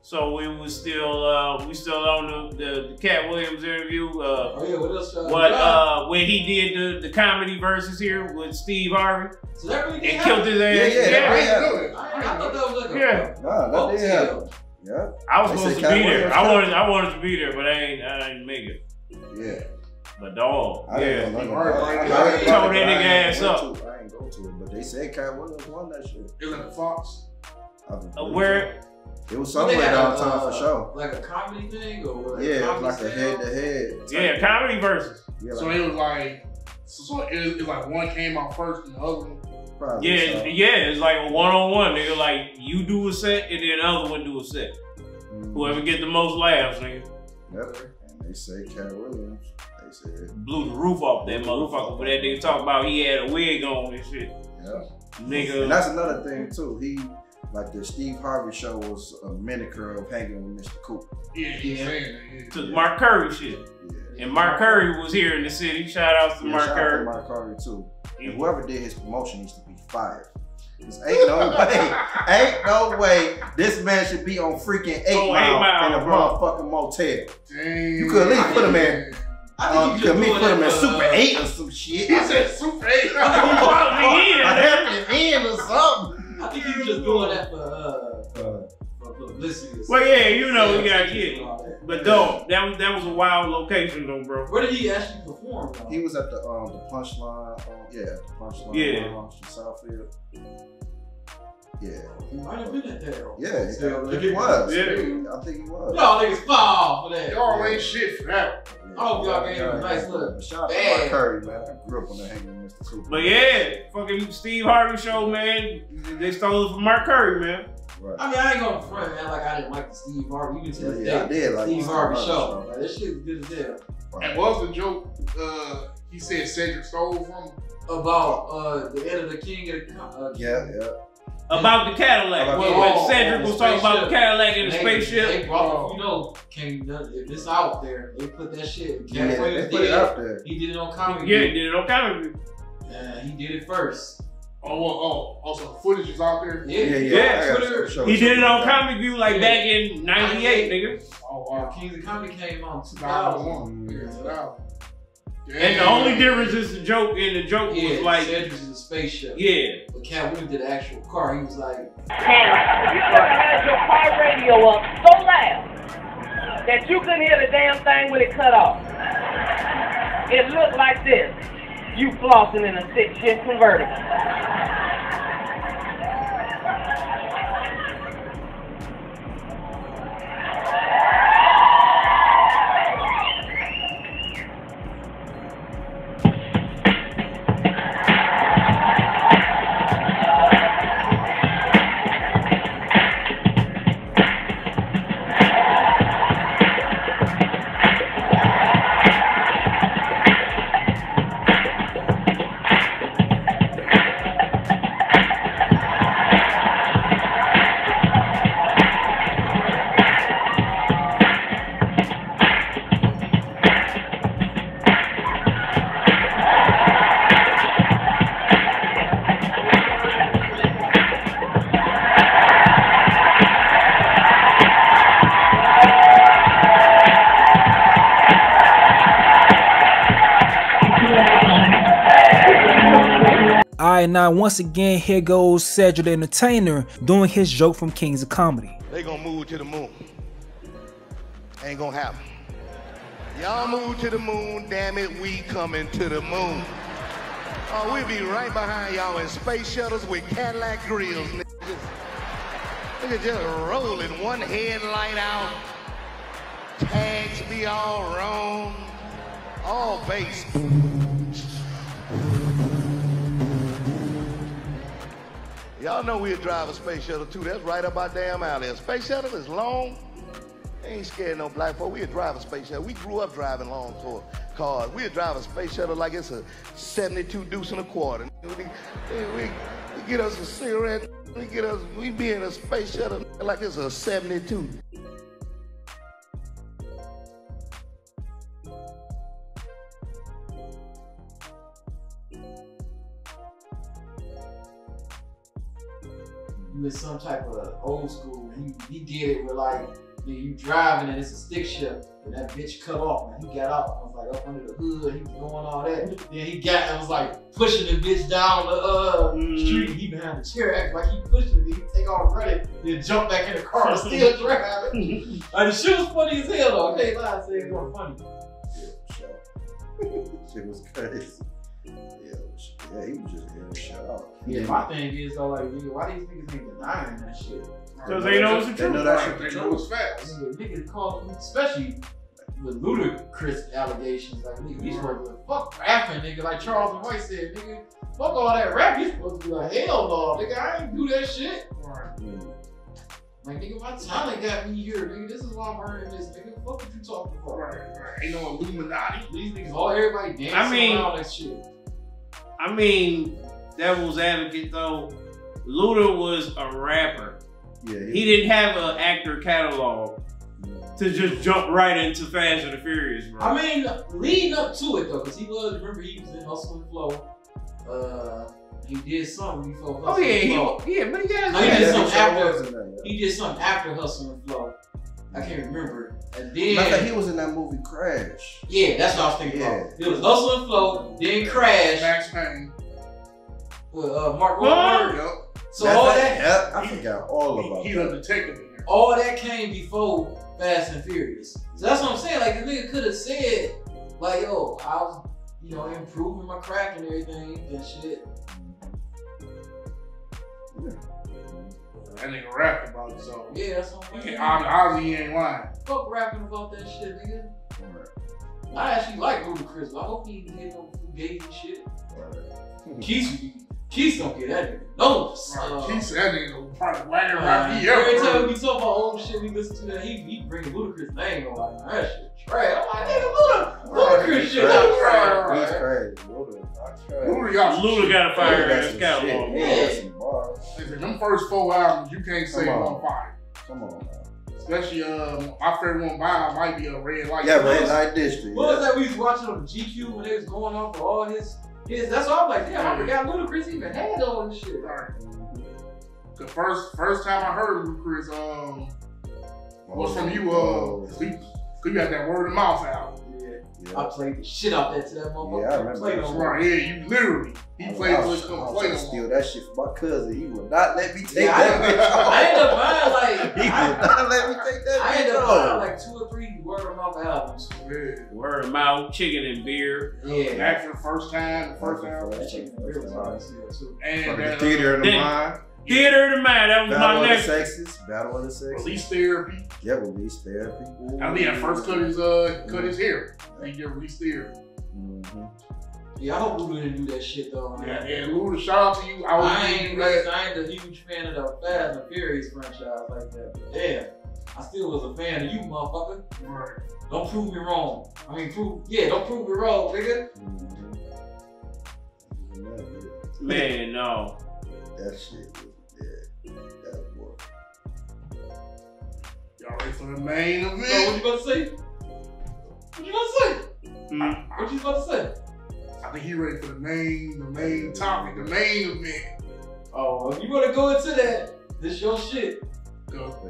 so we was still uh we still on the the, the Katt Williams interview. Uh, Oh yeah, what else? y'all what uh when he did the the comedy verses here with Steve Harvey So that really did and killed his ass. Yeah, yeah, I yeah. ain't know it. I, I thought that was like a Yeah. Nah, that did happen. Yeah. I was They supposed to Katt be there. Williams I wanted I wanted to be there, but I ain't I didn't make it. Yeah. But dog, I yeah. didn't know nothing Right, about right, it. right. I heard Told about that I nigga ass go up. to it. I ain't go to it, but they said Katt Williams won that shit. It like the Fox. I was Uh, where It was So they somewhere had a, downtown uh, for sure. Like a comedy thing or what? Yeah, it was comedy like a head to head. yeah, comedy versus. Yeah, So it was like, so, so it, it was like one came out first and the other one. probably Yeah, so. yeah, it's like a one on one, nigga. Like you do a set and then the other one do a set. Mhm. Whoever get the most laughs, nigga, Yep. And they say Katt Williams. They said, blew the roof off that Blew the roof motherfucker. But that nigga talk about he had a wig on and shit. yeah. And that's another thing too. He like the Steve Harvey show was a miniature of hanging with Mr. Cooper. Yeah, he's Yeah. saying. Yeah. took Mark Curry shit. Yeah. And Mark Curry was here in the city. Shout outs to Yeah, Mark shout out to Curry. Mark Curry too. And whoever did his promotion needs to be fired. Cause ain't no way, ain't no way this man should be on freaking eight, Oh, mile, Eight Mile, in a bro. motherfucking motel. Dang. You could at least put him in- I Um, think you could at least put him in Super uh, Eight or some shit. He said Super 8. He probably is. a happy end or something. I think he was just doing that for uh for, for publicity. Well, yeah, you know something. we got Yeah, yeah. and all that. But dog, that was that was a wild location though, bro. Where did he actually perform? Though? He was at the um the punchline. Um, yeah, the punchline. Yeah. lounge in Southfield. Yeah, He might have been at that. yeah, So, I think he was. Yeah. I think he was. Y'all niggas fall for that. Y'all ain't shit for that. Yeah. I hope y'all gave him a nice look. But Shout out to Mark Curry, man. I grew up on the hanging with Mr. Cooper. But yeah, fucking Steve Harvey show, man. They stole it from Mark Curry, man. Right. I mean, I ain't gonna front man like I didn't like the Steve Harvey. Even to Yeah, this yeah, I day, did like Steve Harvey Steve show. Like, this shit was good as hell. And what was the joke? Uh, he said Cedric stole from him. About uh the end of the King of the uh, Yeah, yeah. About the Cadillac. About when the- when oh, Cedric was talking about the. Cadillac and the They- spaceship. They brought, you know, came if it's out there, they put that shit. Yeah, they put did it out there. He did it on comedy. Yeah, he did it on comedy. Yeah, he did it first. Oh, well, oh, also the footage is out there. Yeah, Yeah, yeah. Yeah, Twitter- some shows He did it on about. Comic View like Yeah. back in '98, nigga. Oh, Uh, wow. Kings of Comedy came out in 2001. 2001. Figure. And the only difference is the joke, and the joke Yeah, was like, Cedric's is a spaceship. yeah, But Katt Williams did an actual car. He was like, And you ever had your car radio up so loud that you couldn't hear the damn thing when it cut off? It looked like this. You flossing in a six-shift convertible. Alright, now once again, here goes Cedric the Entertainer doing his joke from Kings of Comedy. They gonna move to the moon. Ain't gonna happen. Y'all move to the moon, damn it, we coming to the moon. Oh, we'll be right behind y'all in space shuttles with Cadillac grills. Just, nigga just rolling one headlight out. Tags be all wrong. All base. Y'all know we'll drive a space shuttle too. That's right up our damn alley. A space shuttle is long. They ain't scared no black folk. We'll drive a space shuttle. We grew up driving long for cars. We'll drive a space shuttle like it's a 72 deuce and a quarter. We, we, we get us a cigarette. We get us. We be in a space shuttle like it's a 72. You in some type of old school. He, he did it with like you, you driving and it's a stick shift and that bitch cut off. Man, he got out. I was like up under the hood. He was doing all that. Then he got and was like pushing the bitch down the uh, street. He behind the chair acting like he pushing it. He take off running, then jump back in the car and still driving. like the shit was funny as hell though. I can't lie, I say it was funny. Yeah, sure. Shit was crazy. Yeah, sh- yeah, he was just getting shut out. Yeah, my thing is though, like, nigga, why these niggas ain't denying that shit? Because they know it's the truth. They know that Right, shit they the know truth. it's facts. Nigga, niggas call, especially with Ludacris allegations, like nigga, we supposed to fuck rapping, nigga, like Charleston White said, nigga, fuck all that rap, you supposed to be like, hell no, nigga, I ain't do that shit. Right. Mm. Like, nigga, my talent got me here, nigga, this is why I'm earning this, nigga, fuck what you talking about. Right, right. Ain't no Illuminati. These niggas, all everybody dancing I mean- around that shit. I mean, devil's advocate though, Luda was a rapper. Yeah, He didn't have an actor catalog to just jump right into Fast and the Furious, bro. I mean, leading up to it though, because he was, remember, he was in Hustle and Flow. Uh, he did something before Hustle oh yeah, and he Flow. yeah, but he got No, he Yeah, did that something sure after- was yeah. He did something after Hustle and Flow. I can't remember. And Matter of fact, then, he was in that movie Crash. yeah, that's what I was thinking Yeah. about. It was Hustle and Flow, then Crash Max Payne. with uh, Mark Wahlberg. Yep. So That's all that- that, Yep, I forgot all He, about he's that. a detective in there. all that came before Fast and Furious. So that's what I'm saying. Like the nigga could have said, like, yo, I was, you know, improving my craft and everything and shit. That nigga rapped about it, so. Yeah, that's what He I'm can, saying. Ozzy he ain't lying. Fuck rapping about that shit, nigga. Alright, I actually like Ludacris. I hope he didn't get no fugazi shit. alright. Keith, Keith don't get that nigga. No. Right. Uh, he said that nigga probably wagon uh, rap he every ever time we talk about old shit, we listen to that. He he bring Ludacris name on like that shit trash. I'm like nigga, Luda, Ludacris shit Right, not right, trash. He's right. crazy. Luda, not trash. Luda got some Luda got a fire Luda got ass some catalog. shit. He got some bars. Listen, them first four albums, you can't say Come on. on fire. Come on now. Especially um, my favorite one by might be a red light. Yeah, Red Light District. What was Yeah. that we was watching on GQ when they was going off for all his his? That's all I'm like, damn, I forgot Ludacris even had all this shit. Right. The first first time I heard Ludacris, um, was from you. Uh, cause you had that word of mouth album. Yeah, Yeah. I played the shit out that to that motherfucker. Yeah, I remember Played that on shit. Right, yeah, you literally. He oh, I played was- till I was play steal that shit from my cousin. He would not let me take Yeah, I that bitch off. I ended up buying like He I, would not let me take that I bitch ended up buying like two or three word of mouth albums. Yeah. Word of mouth, chicken and beer. Yeah. Back for the first time, the first time. That chicken and beer was nice here too. And From the uh, theater in the mind. Theater of the Mind, that was Battle my of the next. Sexes. Battle of the Sexes. release therapy. Yeah, release therapy. I mean, at first cut his uh cut his hair. He get release therapy. Mm-hmm. Yeah, I hope Luda didn't do that shit though, man. Yeah, and Luda, shout out to you. I I ain't, you that. I ain't a huge fan of the Fast and Furious franchise like that. But damn, I still was a fan of you, motherfucker. Right. Don't prove me wrong. I mean, prove yeah, don't prove me wrong, nigga. Mm-hmm. Man, no. That shit Y'all ready for the main So what you about to say? What you about to say? Mm. What you about to say? I think he ready for the main, the main topic, the main event. Oh, if you want to go into that, this your shit.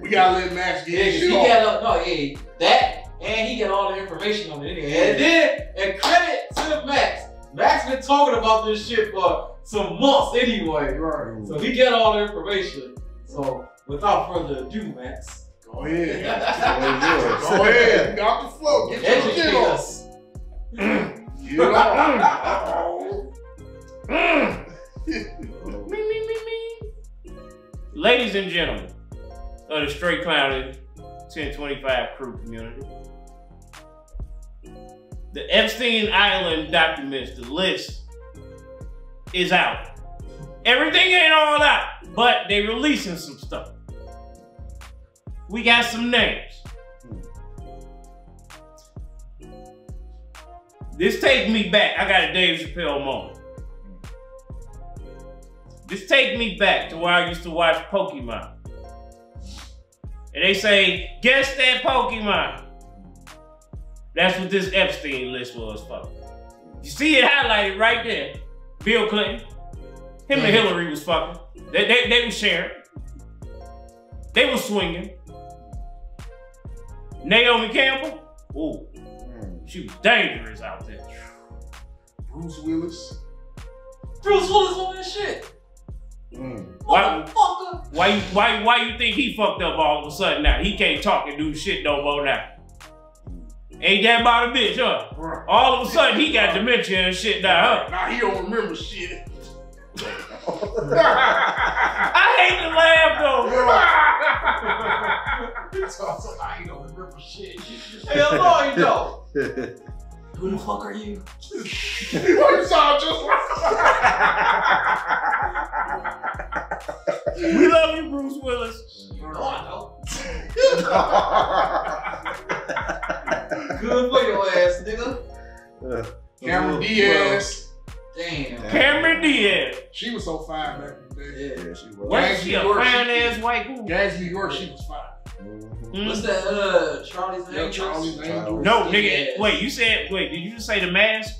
we gotta let Max get Yeah, his shit he off. got no, yeah, that, and he got all the information on it anyway. And then, and credit to Max, Max been talking about this shit for some months anyway. Right. So he got all the information. So without further ado, Max, Go ahead. yours. Go ahead. Get off the floor. Get your shit educate off. Get it off. Me, me, me, me. Ladies and gentlemen of the Str8xclownin 1025 crew community, the Epstein Island documents, the list is out. Everything ain't all out, but they releasing some stuff. We got some names. This takes me back. I got a Dave Chappelle moment. This takes me back to where I used to watch Pokemon. And they say, guess that Pokemon. That's what this Epstein list was for. You see it highlighted right there. Bill Clinton. Him and Hillary was fucking. They, they, they was sharing. They were swinging. Naomi Campbell. Ooh, she was dangerous out there. Bruce Willis. Bruce Willis on that shit. Mm. Why, Motherfucker. why, you- why, why you think he fucked up all of a sudden now? He can't talk and do shit no more now. Ain't that about a bitch, huh? Right. All of a sudden he got dementia and shit now, huh? Now he don't remember shit. I hate to laugh though, bro. so, so now he don't remember shit. Hell no, you don't. Who the fuck are you? Why you sound just We love you, Bruce Willis. No, I don't. Good for your ass, nigga. Uh, Cameron Diaz. Damn. Cameron Diaz. She was so fine back in the day. Yeah. Yeah, she was. Wasn't she a York, fine ass white woman? Gags New York, she was fine. Mhm. What's that? Uh, Charlie's Yeah, Angels. Charlie's Angels. No, nigga. Yes. Wait, you said wait? Did you just say the mask?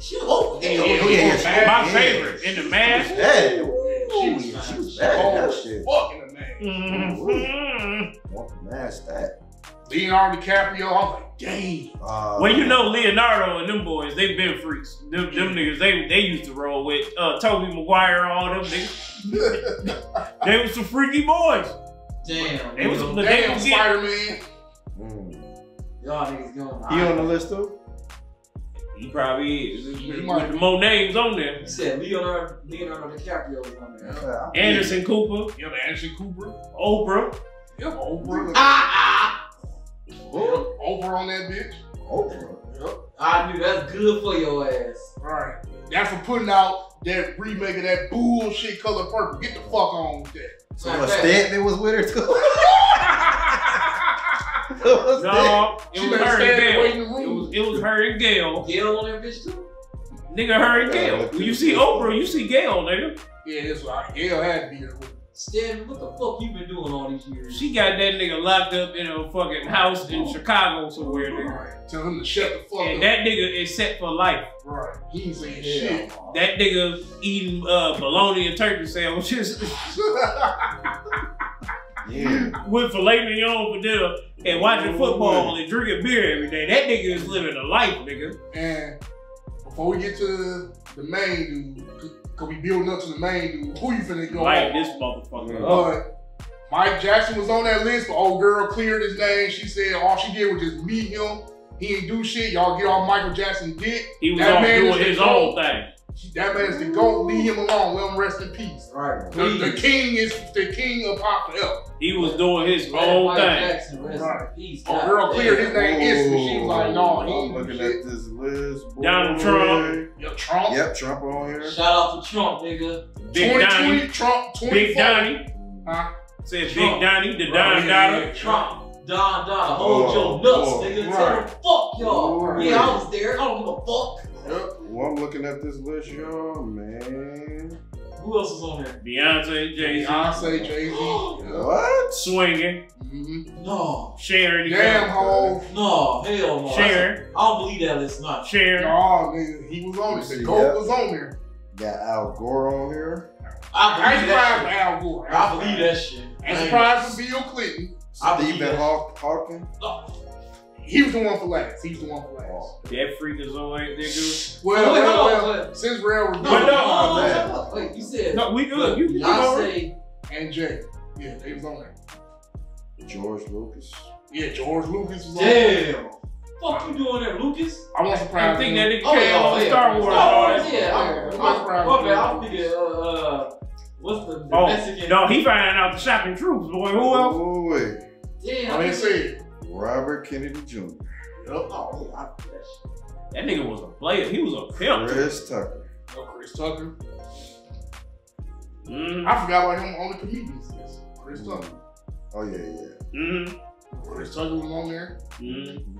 She was old. Yeah, Yeah, yeah, yeah, yeah. yeah. My Yeah. favorite in the mask. Hey, She was Ooh, fine. she was She bad in old that as shit. fuck in the name. Want to mask that. Leonardo DiCaprio, I was like, dang. Uh, Well, you know Leonardo and them boys, they been freaks. Them, them niggas, they they used to roll with uh, Tobey Maguire, all them niggas. They was some freaky boys. Damn. They was nigga. Damn, Spider Man. Mm. Y'all niggas going. He on the list too? He probably is. He With might the more names on there. You said Leonardo, Leonardo DiCaprio was on there. Anderson Cooper, Yeah, the Anderson Cooper. Oprah. Yep, Oprah. Ah, ah. Yep, Oprah on that bitch. Oprah. Yep. I knew that's good for your ass. Right. That's for putting out that remake of that bullshit color purple. Get the fuck on with that. So Matter a of fact, was with her too. What's that? No, it She was her and and Gayle. the It was, it was her and Gayle. Gayle on that bitch too. Nigga, her and Gayle. look When you see. Oprah, you see Gayle, nigga. Yeah, that's why Gayle had to be there with Stan, what the fuck you been doing all these years? She got that nigga locked up in a fucking house in Chicago somewhere, her. nigga. Right. Tell him to shut the fuck And up. that nigga is set for life. right. He ain't saying Yeah. shit. That nigga eating uh, bologna and turkey sandwiches Yeah. with filet mignon for dinner and watching football and drinking beer every day. That nigga is living a life, nigga. and before we get to the main dude, cause we building up to the main dude, who you finna go Light on? this motherfucker. Oh. But Mike Jackson was on that list, but old girl cleared his name. She said all she did was just meet him. He ain't do shit. Y'all get on Michael Jackson dick. He was That off man doing his own thing. That man's the GOAT. Leave him alone. Let him rest in peace. Right. The, the king is the king of pop forever. He was doing his Right, own Mike thing. Jackson, rest Right. in peace. Oh, God girl damn. cleared his name instantly. She was like, no, he I'm looking shit. at this list. Boy. Donald Trump. Yeah, Trump. Yep, Trump on here. Shout out to Trump, nigga. Big 2020, Donnie. Trump, 24. Big Donnie. Huh? Said Trump. Big Donnie, the Right, Don yeah, Dada. yeah. Trump. Don Donna, hold Oh, your nuts, oh, nigga. right. Tell them fuck y'all. Right. Yeah, I was there. I don't give a fuck. Yep. Well, I'm looking at this list, y'all, man. Who else is on there? Beyonce, Jay Z. Beyonce, Jay Z. Yep. What? Swinging. Mm-hmm. No. Sharon. you Damn, got- No, hell no. Sharon. I don't believe that list, not. Sharon. No, nigga, he was on it. The GOAT yep. was on there. Got Al Gore on here. I I ain't believe that surprised for shit. Al Gore. I believe that shit. Ain't surprised for Bill Clinton. I believe Stephen that. Haw- Hawking. No. He was the one for last. He was the one for last. Oh, That freakazoid nigga. Well, wait, well, hold on, well, since Rail was No, But no, no, no, no, no, Wait, you said No, we good. but You can keep. Beyonce. and Jay, yeah, they was on there. George Lucas. Yeah, George Lucas was on there. Damn. Fuck you doing that, Lucas? I wasn't I think that him. nigga came on Star Wars. Star and all Wars, yeah. Yeah, I'm, I'm I'm, proud my bad. I'm thinking, uh, uh, what's the, the Oh, Mexican? no, he finding out the shopping troops, boy. Who else? Oh, wait. Damn. I mean, said, Robert Kennedy Jr. yep. Oh, yeah, that nigga was a player. He was a pimp. Chris Tucker. No, Chris Tucker. Mm-hmm. I forgot about him on the comedians list. Chris Tucker. Oh, yeah, yeah. Mm-hmm. Chris Tucker was on there. Mm-hmm.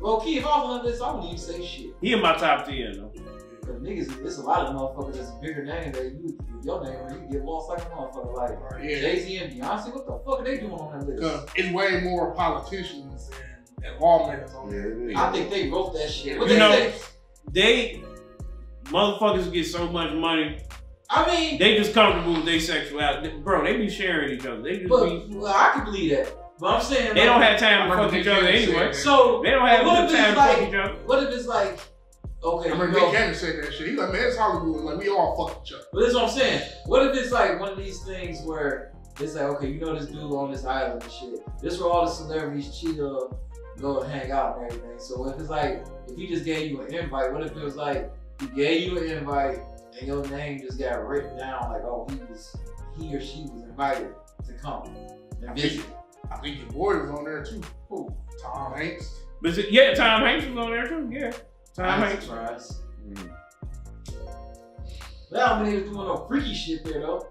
Well, key, if I on this, I wouldn't even say shit. He in my top ten though. Cause niggas, it's a lot of motherfuckers that's a bigger name that you, your name, and you get lost like a motherfucker. Like Right, yeah. Jay Z and Beyonce, what the fuck are they doing on that list? Because it's way more politicians and, and lawmakers on there. it is. I think they wrote that shit. What You they know- say? They motherfuckers get so much money. I mean, They just comfortable with their sexuality, bro. They be sharing each other. They just but be. well, I can believe that. But I'm saying They like, don't have time to fuck each other anyway. So They don't have what good if it's time to fuck each other. what if it's like, okay, I you remember go, Nick Cannon said that shit. He like, man, it's Hollywood. Like, we all fuck each other. But that's what I'm saying. What if it's like one of these things where it's like, okay, you know this dude on this island and shit. This is where all the celebrities chill, go and hang out and everything. So if it's like, if he just gave you an invite, what if it was like he gave you an invite and your name just got written down like, oh, he was, he or she was invited to come and visit. I think your boy was on there too. Who? Tom Hanks. But it- yeah, Tom Hanks was on there too. Yeah, Tom I'm Hanks. surprised. Mm. But I don't was doing no freaky shit there though.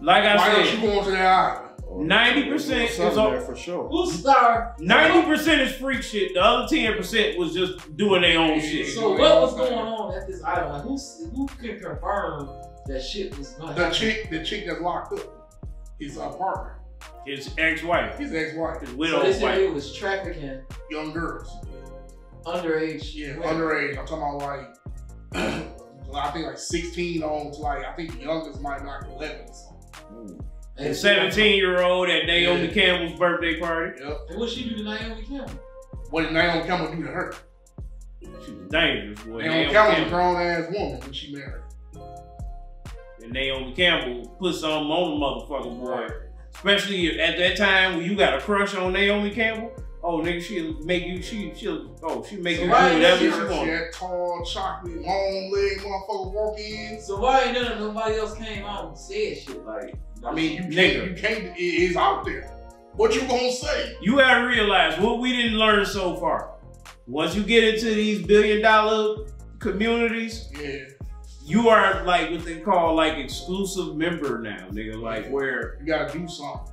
Like Why I don't said, you go onto that island? Oh, 90% is something all- there for sure. Who's star? ninety percent is freak shit. The other ten percent was just doing their own shit. So what was going on at this island? Like, who's, who can confirm that shit was going The chick, the chick that's locked up, his uh, partner, His ex-wife, his ex-wife, his So widow they said wife. was trafficking young girls. Underage. Yeah, women. underage. I'm talking about like, I think like 16 on to like, I think the youngest might be like 11 or something. Mm. The seventeen-year-old at Naomi Yeah. Campbell's birthday party. Yep. And what she do to Naomi Campbell? What did Naomi Campbell do to her? She was dangerous, boy. Naomi Naomi Campbell's a grown ass woman when she married. And Naomi Campbell put something on the motherfucker, boy. Especially at that time when you got a crush on Naomi Campbell. Oh, nigga, she'll make you. She, she'll. Oh, she make So you do whatever She, she she wants. had tall, chocolate, long leg motherfucker walk in. So why ain't none of nobody else came out and said shit like? I mean, you Nigga. can't, you can't, it is out there. What you gonna say? You gotta realize what we didn't learn so far. Once you get into these billion dollar communities, Yeah, you are like what they call like exclusive member now, nigga. Like where you gotta do something.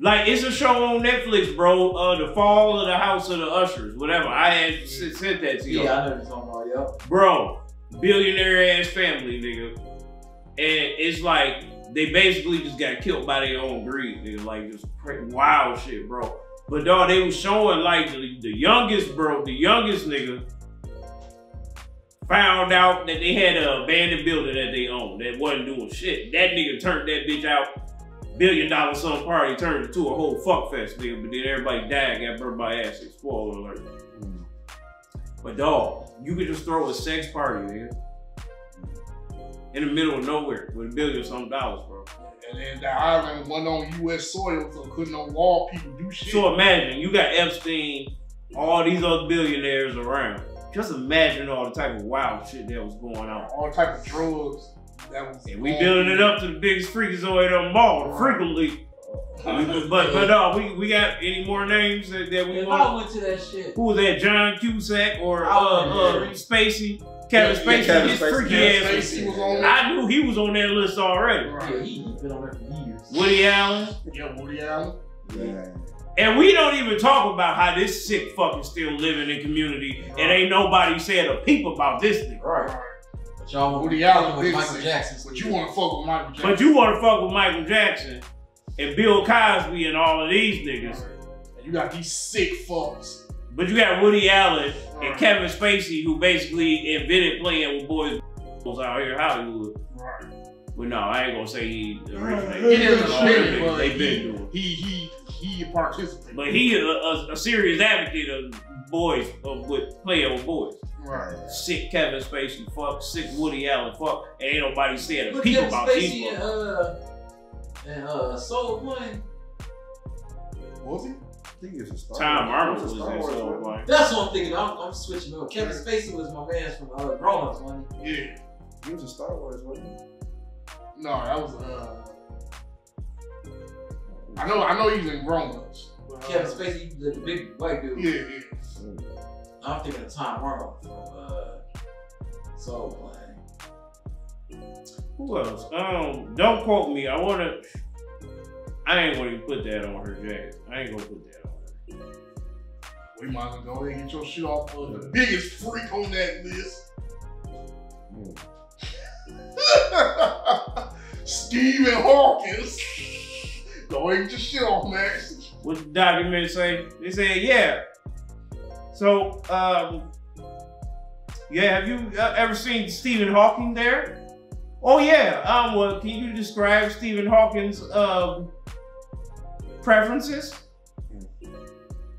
Like it's a show on Netflix, bro. Uh, the Fall of the House of the Ushers, whatever. I had sent that to you, Yeah, I know you're talking about, yo. bro. Billionaire ass family, nigga, and it's like they basically just got killed by their own greed, nigga. Like just wild shit, bro. But dog, they was showing like the, the youngest, bro, the youngest nigga found out that they had an abandoned building that they owned that wasn't doing shit. That nigga turned that bitch out. Billion dollar some party turned into a whole fuck fest, nigga. But then everybody died, got burned by acid. Spoiler alert. Mm. But dog, you could just throw a sex party, nigga. In the middle of nowhere with a billion some dollars, bro. And then that island wasn't on U.S. soil, so couldn't no wall people do shit. So imagine you got Epstein, all these other billionaires around. Just imagine all the type of wild shit that was going on. all type of drugs. That was. And we building it up to the biggest freakazoid of them all, the frequently. But but uh, we we got any more names that, that we If want? I went to that shit, Who was that? John Cusack or uh, uh Spacey? Kevin Yeah, Spacey, Kevin his Spacey. freaky Kevin ass. Spacey was on there. I knew he was on that list already. yeah, he, he been on there for years. Woody Allen. Yeah, Woody Allen. Man. And we don't even talk about how this sick fucking still living in community and ain't nobody said a peep about this thing. Right. But y'all want Woody Allen with Michael say- Jackson. But you want to fuck with Michael Jackson. But you want to fuck with Michael Jackson and Bill Cosby and all of these niggas. And you got these sick fucks. But you got Woody Allen and Kevin Spacey who basically invented playing with boys out here in Hollywood. Right. Well, no, I ain't gonna say he He originated. didn't All but niggas, They been he, doing. he he he participated. But he a, a, a serious advocate of boys of with playing with boys. Right. Sick Kevin Spacey, fuck sick Woody Allen, fuck, and ain't nobody saying a But peep Kevin about Spacey these. and uh and uh Soul Plane. Was he? I think it's a Star Tom Wars. Arnold It's was Star in Soul movie. Plane. That's what I'm thinking. I'm, I'm switching over. Kevin Spacey was my man from uh, Grown Ups, wasn't Yeah. He was a Star Wars, wasn't he? No, that was uh. I know, I know he's in Grown Ups. but, he? Kevin Spacey, the, the big white dude. Yeah, yeah. I'm thinking of Tom Arnold from uh, Soul Plane. Who else? Um, don't quote me. I wanna. I ain't gonna even put that on her, Jack. I ain't gonna put that on her. We might as well go ahead and get your shit off of the biggest freak on that list. Mm. Stephen Hawkins. Go ahead and get your shit off, Max. What the document say? They said, yeah. So, um, yeah, have you uh, ever seen Stephen Hawking there? Oh yeah. Um, well, can you describe Stephen Hawking's um preferences?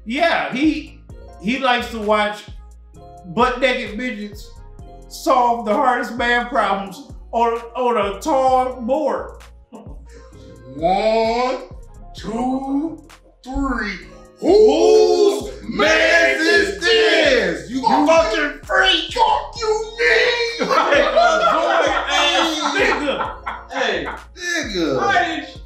Yeah, he he likes to watch butt naked midgets solve the hardest math problems on on a tall board. One, two, three. Whose man is this? You fucking freak! Fuck you, mean! Ass nigga. Hey, nigga. why did you?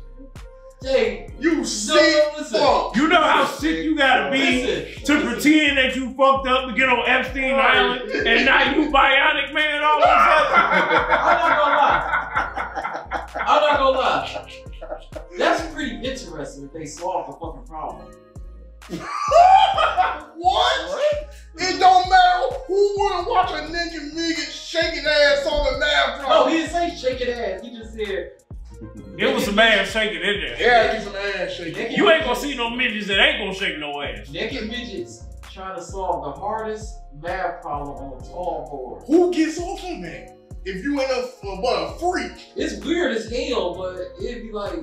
Hey, You sick fuck! You know how sick you gotta be listen. to pretend that you fucked up to get on Epstein Island and now you bionic man all of a sudden? I'm not gonna lie. I'm not gonna lie. That's pretty interesting if they solve the fucking problem. What? It don't matter who wanna watch a nigga nigga shaking ass on the math No, he didn't say shaking ass. He just said It was some ass shaking in there. Yeah, get some ass shaking. You ain't gonna see no midgets that ain't gonna shake no ass. naked midgets trying to solve the hardest math problem on a tall board. Who gets off on that? If you ain't a, uh, what, a freak. It's weird as hell, but it'd be like,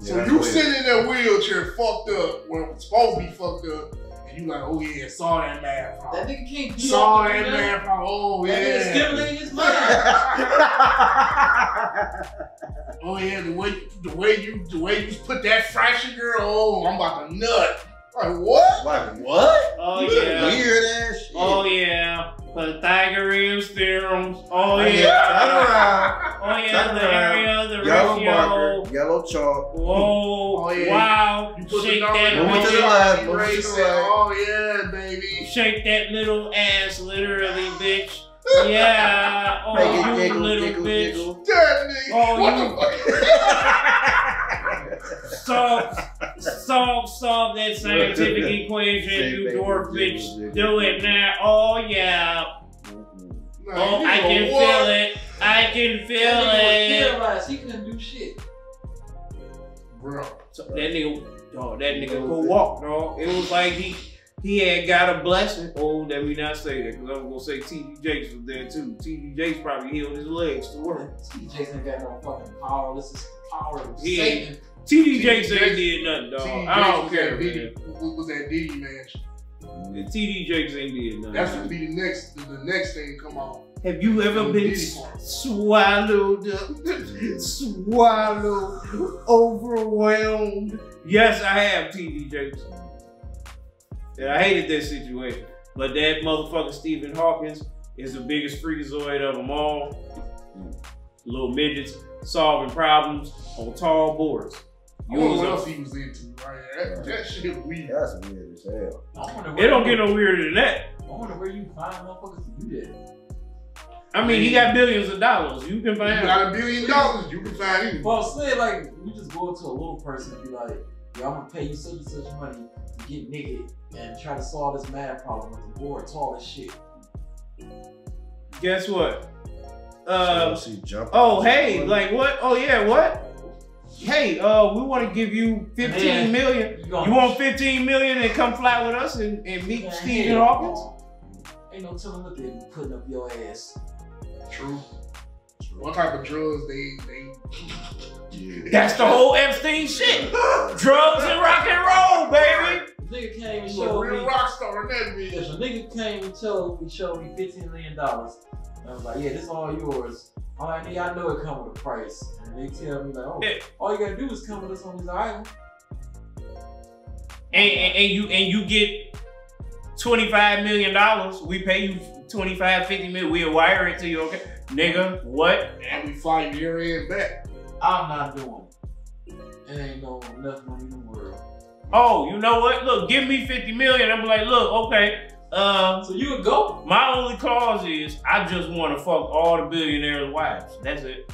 So that's you weird. sitting in that wheelchair fucked up, well, it's supposed to be fucked up, and you like, oh yeah, saw that math that nigga can't be Saw that man, math problem. Oh That nigga yeah. stimulating his mind. oh yeah, the way the way you the way you put that fraction girl, oh, I'm about to nut. Like what? Like what? Oh Yeah. yeah. Weird ass shit. Oh yeah. Pythagorean theorems. Oh, oh Turn yeah. around. Oh yeah. Turn The around. area, the Yellow ratio. marker, yellow chalk. Whoa. Oh, yeah. Wow. Shake that number Move to the left, move to the it. Oh yeah, baby. Shake that little ass, literally, bitch. Yeah. Oh, Make it you jiggle, little jiggle, bitch. jiggle. That. Oh, what you- the fuck? Solve, solve, solve that scientific equation, Shake, you dwarf bitch. Do it now. Oh yeah. Oh, I can feel it. I can feel That nigga it. was paralyzed. He couldn't do shit. Bro. So that nigga, dog, that nigga could walk, dog. It was like he he had got a blessing. Oh, let me not say that because I'm gonna say TD Jakes was there too. TD Jakes probably healed his legs to work. T. Jason got no fucking power. This is the power of He Satan. TD Jakes ain't did nothing, dog. I don't care, that Diddy, man. what was that Diddy match? The TD Jakes ain't did nothing. That's gonna be the next the, next thing to come out. Have you ever been swallowed up, swallowed, overwhelmed? Yes, I have, TD Jakes. And I hated that situation. But that motherfucker Stephen Hawkins is the biggest freakazoid of them all. Little midgets solving problems on tall boards. I wonder what else he was into, right? That, that shit weird. That's weird as hell. I wonder It where don't you- get no weirder than that. I wonder where you find motherfuckers to do that. I mean, he got billions of dollars. You can find. You find got a billion dollars, you can find anything. Well, say like you just go to a little person and be like, "Yo, I'm gonna pay you such and such money to get naked and try to solve this math problem with the board tall as shit." Guess what? Uh, she jumping. Oh, hey, like what? Oh, yeah, what? Hey, uh, we want to give you 15 Man, million. You, You want 15 million and come fly with us and, and meet Man, Stephen hell Hawkins? Ain't no telling what they be putting up your ass. True. what type of drugs they they. Yeah. That's the whole Epstein shit. Drugs and rock and roll, baby. Nigga came and You a showed real me. rock star in that If bitch. a nigga came and told me, showed me fifteen million dollars, I was like, yeah, this all yours. All I need, I know it come with a price. And they tell me like, oh, Yeah. all you gotta do is come with us on this island. And, and, and you and you get twenty five million dollars. We pay you 25, 50 million. We'll wire it to you, okay? Nigga, what? And we fly your here and back. I'm not doing it. It ain't no nothing money in the world. Oh, you know what? Look, give me 50 million. I'm like, look, okay. Um, So you would go? my only clause is I just want to fuck all the billionaires' wives. That's it.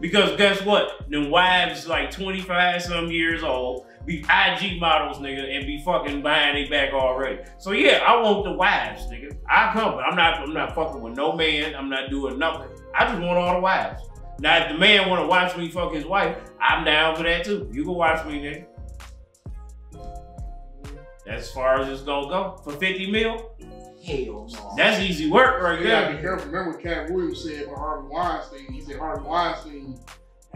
Because guess what? Them wives like 25 some years old, be IG models, nigga, and be fucking behind their back already. So yeah, I want the wives, nigga. I come, but I'm not I'm not fucking with no man. I'm not doing nothing. I just want all the wives. Now if the man wanna watch me fuck his wife, I'm down for that too. You can watch me, nigga. That's as far as it's gonna go. For 50 mil, Hell no. that's easy work right You gotta be there. careful. Remember what Katt Williams said about Harvey Weinstein? He said Harvey Weinstein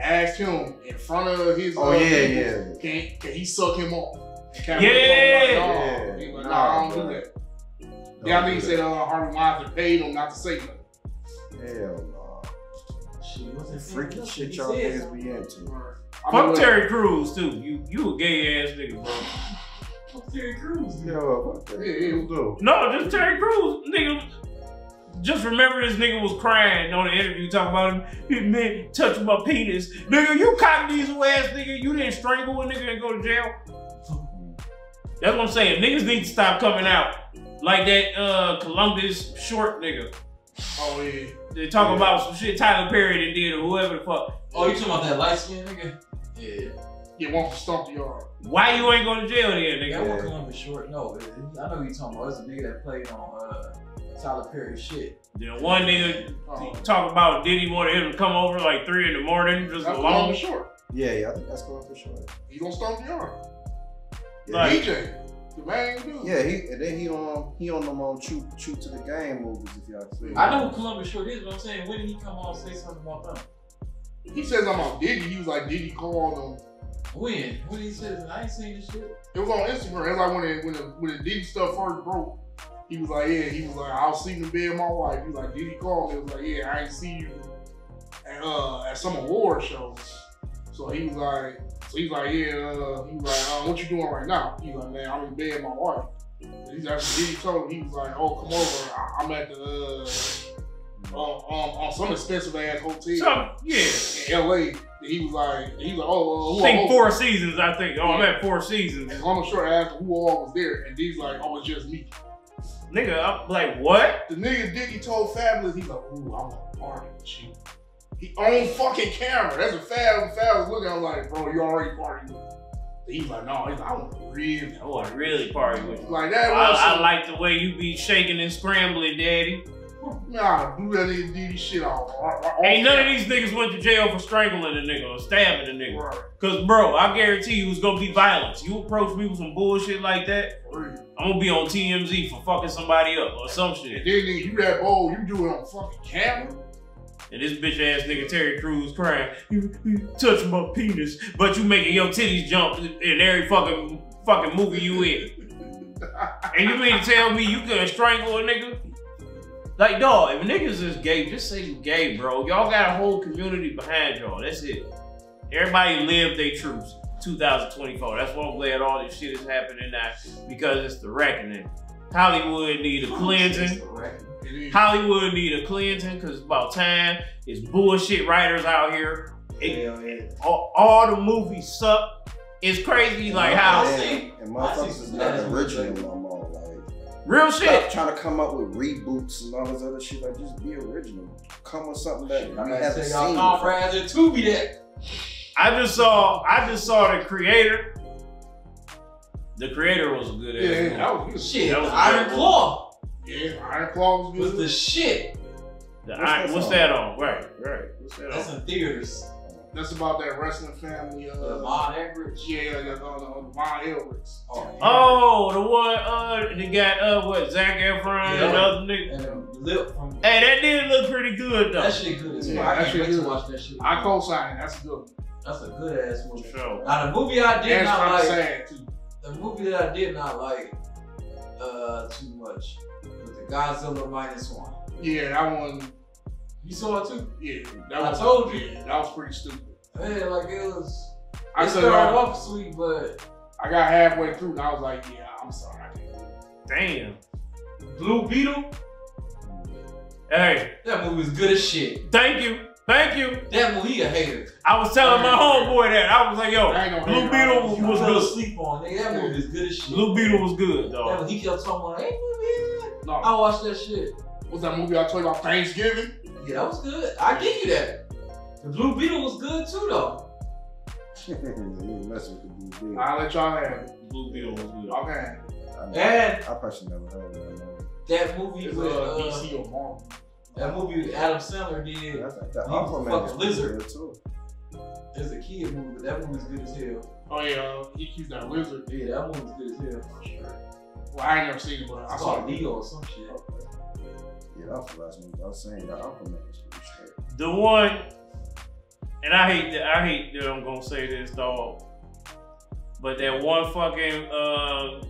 asked him in front of his Oh, uh, yeah, people, yeah. Can, can he suck him off? And Katt Yeah. Williams told him, Yeah. like, no. He like, Nah, nah, I don't bro. do that. Yeah, I think he said uh, Harvey Weinstein paid him not to say nothing. Hell no. Shit, what's The that freaky shit He y'all said niggas be into. I Fuck Terry Crews too. You you a gay ass nigga, bro. Fuck Terry Crews. Yo, what the Yeah, yeah. No, just Terry Crews, nigga. Just remember this nigga was crying on the interview talking about him. He man touching my penis. Nigga, you cockneasel ass nigga. You didn't strangle a nigga and go to jail. That's what I'm saying. Niggas need to stop coming out like that uh Columbus Short nigga. Oh yeah. They talking about some shit Tyler Perry that did or whoever the fuck. Oh, you talking about that light skin nigga? Yeah. Yeah, one for stomp the yard. Why you ain't going to jail then, That nigga? one Columbus Short. No, it- I know you talking about. It's a nigga that played on uh, Tyler Perry shit. Then one nigga Oh. talk about did he want him to come over like three in the morning just That's alone? Columbus Short. Yeah, yeah, I think that's going for sure. He gonna stomp the yard. Yeah, Like- DJ, the main dude. yeah, he and then he on he on them on true true to the game movies if y'all see. I know who Columbus Short is, but I'm saying when did he come on and say something about them? He says I'm on Diddy. He was like Diddy called him. When? When he said I ain't seen this shit. It was on Instagram. It's like when it, when the when the Diddy stuff first broke. He was like, yeah. He was like, I was sleeping in bed with my wife. He was like, Diddy called me. It was like, yeah, I ain't see you at, uh, at some award shows. So he was like, so he's like, yeah. Uh, he was like, uh, what you doing right now? He's like, man, I'm in bed with my wife. He's actually Diddy told him. He was like, oh, come over. I, I'm at the uh, on, on, on some expensive ass hotel Some, yeah. in LA. He was like, he was like, oh, uh, I think four seasons, I think. Oh, I'm at four seasons. And Columbus Short asked who all was there, and D's like, oh, it's just me. Nigga, I'm like, what? The nigga Diddy told Fabolous, he's like, ooh, I want to party with you. He on fucking camera. That's what Fab Fab was looking him like, bro, you already party with me. He's like, no, he's like, I want to really. I want to really party with you. Like that was I, I like the way you be shaking and scrambling, daddy. Nah, do that nigga Diddy shit off. Ain't none of these niggas went to jail for strangling a nigga or stabbing a nigga. Right. Cause bro, I guarantee you it's gonna be violence. You approach me with some bullshit like that. I'm gonna be on TMZ for fucking somebody up or some And shit. then nigga, you that bold, you do it on fucking camera. And this bitch ass nigga Terry Crews crying, you, you touching my penis, but you making your titties jump in every fucking fucking movie you in. And you mean to tell me you couldn't strangle a nigga? Like, dog, if niggas is gay, just say you gay, bro. Y'all got a whole community behind y'all. That's it. Everybody live their truths. 2024. That's why I'm glad all this shit is happening now because it's the reckoning. Hollywood need a cleansing. Hollywood need a cleansing because it's about time. It's bullshit writers out here. It- Hell yeah. all, all the movies suck. It's crazy like how I and, and I see motherfuckers is not bad original movies. no more. Like real stop shit. trying to come up with reboots and all this other shit. Like just be original. Come with something that Shit, we I gotta haven't tell y'all seen. Tom to be that. I just saw I just saw the creator. The creator was a good ass. Yeah, that was good. Shit, That was Iron good. Claw Yeah, Iron Claw was was good. the shit. The What's Iron- that what's song? that on? Right, right. What's that That's on? in theaters. That's about that wrestling family. Uh, The Von Everett. yeah, yeah, yeah, uh, the Von Edwards. Oh, Oh, the one uh they got uh what Zac Efron and Yeah. the other nigga. And the lip from Hey, that did look pretty good though. that shit good as Yeah. I that can't shit wait to good. watch that shit. I co-sign. That's a good. One. That's a good ass movie. For sure. Now the movie I did And it's not like, sad too. the movie that I did not like uh too much was the Godzilla minus one. Yeah, that one. You saw it too? Yeah, that I was. told you. Yeah, that was pretty stupid. Man, like it was. I it said started I, off sweet, but I got halfway through and I was like, yeah, I'm sorry, I can't. Damn. Blue Beetle? Hey, that movie was good as shit. thank you. Thank you. That movie he a hater. I was telling my homeboy that. I was like, yo, I ain't no Blue hater. Beetle You was fell good. sleep on nigga. That movie is good as shit. Blue Beetle was good, That dog. he kept talking about, hey movie. No, I watched that shit. what's that movie I told you about Thanksgiving? Yeah, that was good. I give you that. The Blue Beetle was good too though. you messing with the blue beetle. I'll let y'all have it. Blue Beetle was good. Y'all can have it. I, And I personally never heard of that movie. that movie It's with uh, uh, DC or Marvel. that movie with Adam Sandler did. I think that He was a Aquaman fucking is lizard. good, too. It's a kid movie, but that movie's good as hell. Oh yeah, uh, he keeps that lizard. Yeah, that movie's good as hell. Well, I ain't never seen it, but I I saw saw it. Leo or some shit. Yeah, that was the last movie I was saying. That Aquaman was pretty straight. The one, and I hate that I hate that I'm gonna say this, dog. But that one fucking uh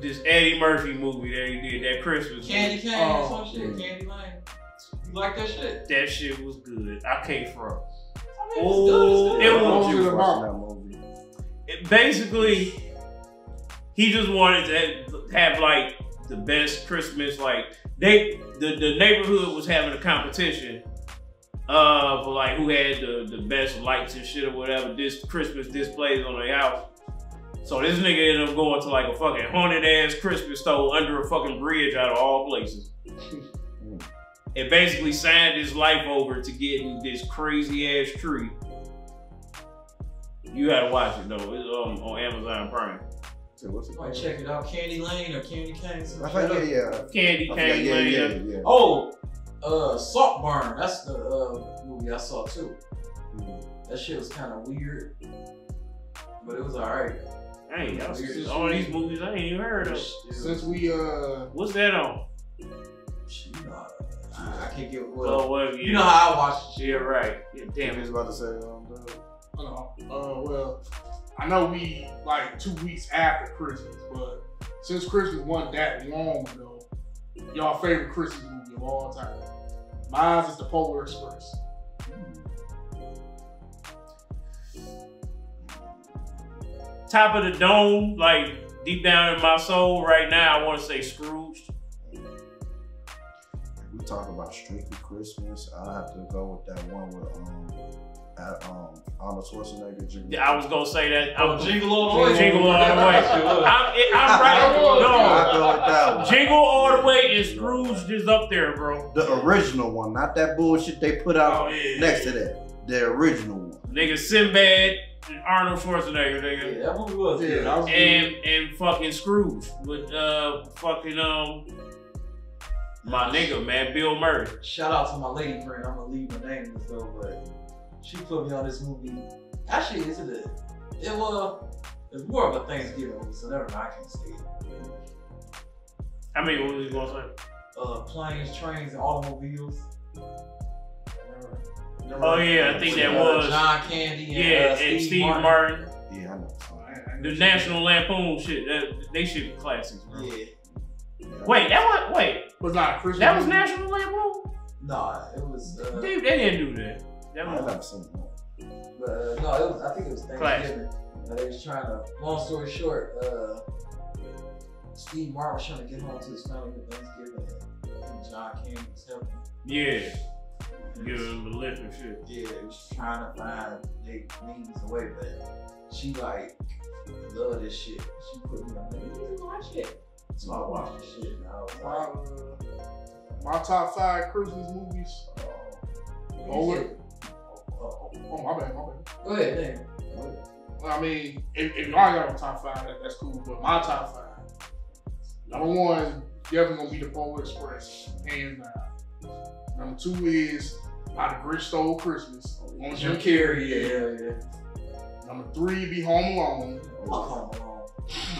this Eddie Murphy movie that he did, that Christmas Candy movie, Cane Oh, some shit. Candy Lane. You like that shit? that shit was good. I can't front. I mean, it's good. It was was You it watching that movie? It basically he just wanted to have like the best Christmas like they the, the neighborhood was having a competition uh for like who had the, the best lights and shit or whatever this Christmas displays on their house. So this nigga ended up going to like a fucking haunted ass Christmas store under a fucking bridge out of all places. and basically signed his life over to getting this crazy ass tree. You gotta watch it though. It's um, on Amazon Prime. So what's it Might called? check it out. Candy Lane or Candy Cane. I think, yeah, yeah. Candy Cane forgot, yeah, Lane. yeah, yeah. Oh, uh, Saltburn. That's the uh, movie I saw too. Mhm. That shit was kind of weird, but it was alright. Hey, y'all see all shit. these movies I ain't even heard of. Since we uh, What's that on? You know, I, I can't get Well, well. well, yeah. You know how I watch shit. Yeah, right. Yeah, damn He was about to say, um, the- I. Uh, well, I know we like two weeks after Christmas, but since Christmas wasn't that long ago, y'all favorite Christmas movie of all time? Mine is the Polar Express. Top of the dome, like deep down in my soul right now, I want to say Scrooge. if we talk about strictly Christmas, I have to go with that one with um, at, um Arnold Schwarzenegger. Jr. Yeah, I was gonna say that. I'm Jingle All the Way. Jingle All the Way. That shit was. I'm, it, I'm right. I go No, that one. Jingle All the Way and Scrooge is up there, bro. The original one, not that bullshit they put out Oh, yeah. next to that. The original one. Nigga Sinbad and Arnold Schwarzenegger, nigga. Yeah, that movie was Yeah, good. that was and and fucking Scrooge with uh fucking um my nigga man Bill Murray. Shout out to my lady friend. I'm gonna leave her name though, but she put me on this movie. Actually, it's a it was it's more of a Thanksgiving movie, so never mind. I can't say it. I mean, what was you gonna say? Uh, planes, trains, and automobiles. Oh yeah, I think that Uh, was John Candy and, yeah, uh, and Steve Martin. Yeah, I know. The National Lampoon shit. That, they should be classics, bro. Yeah. Wait, that was wait. Was not a Christmas. That was? National Lampoon. Nah, it was. Uh, They, they didn't do that. That I've was never seen that. But uh, no, it was. I think it was Thanksgiving. Uh, they was trying to. Long story short, uh, Steve Martin was trying to get home to his family for Thanksgiving. And I think John Candy was helping. yeah. Give him the lift and shit. Yeah, he was trying to find they means away, but she like love this shit. She put me on. Like, you need to watch it. So I watched this shit, and I was My, like, uh, my top five Christmas movies. oh, Polar. Oh, Oh my bad, my bad. Go ahead, name. Well, I mean, if, if y'all got a top five, that, that's cool. But my top five, number one, definitely gonna be the Polar Express, hands down. Number two is How the Grinch Stole Christmas on Jim Carrey. Yeah, yeah. Number three be Home Alone. Oh, on.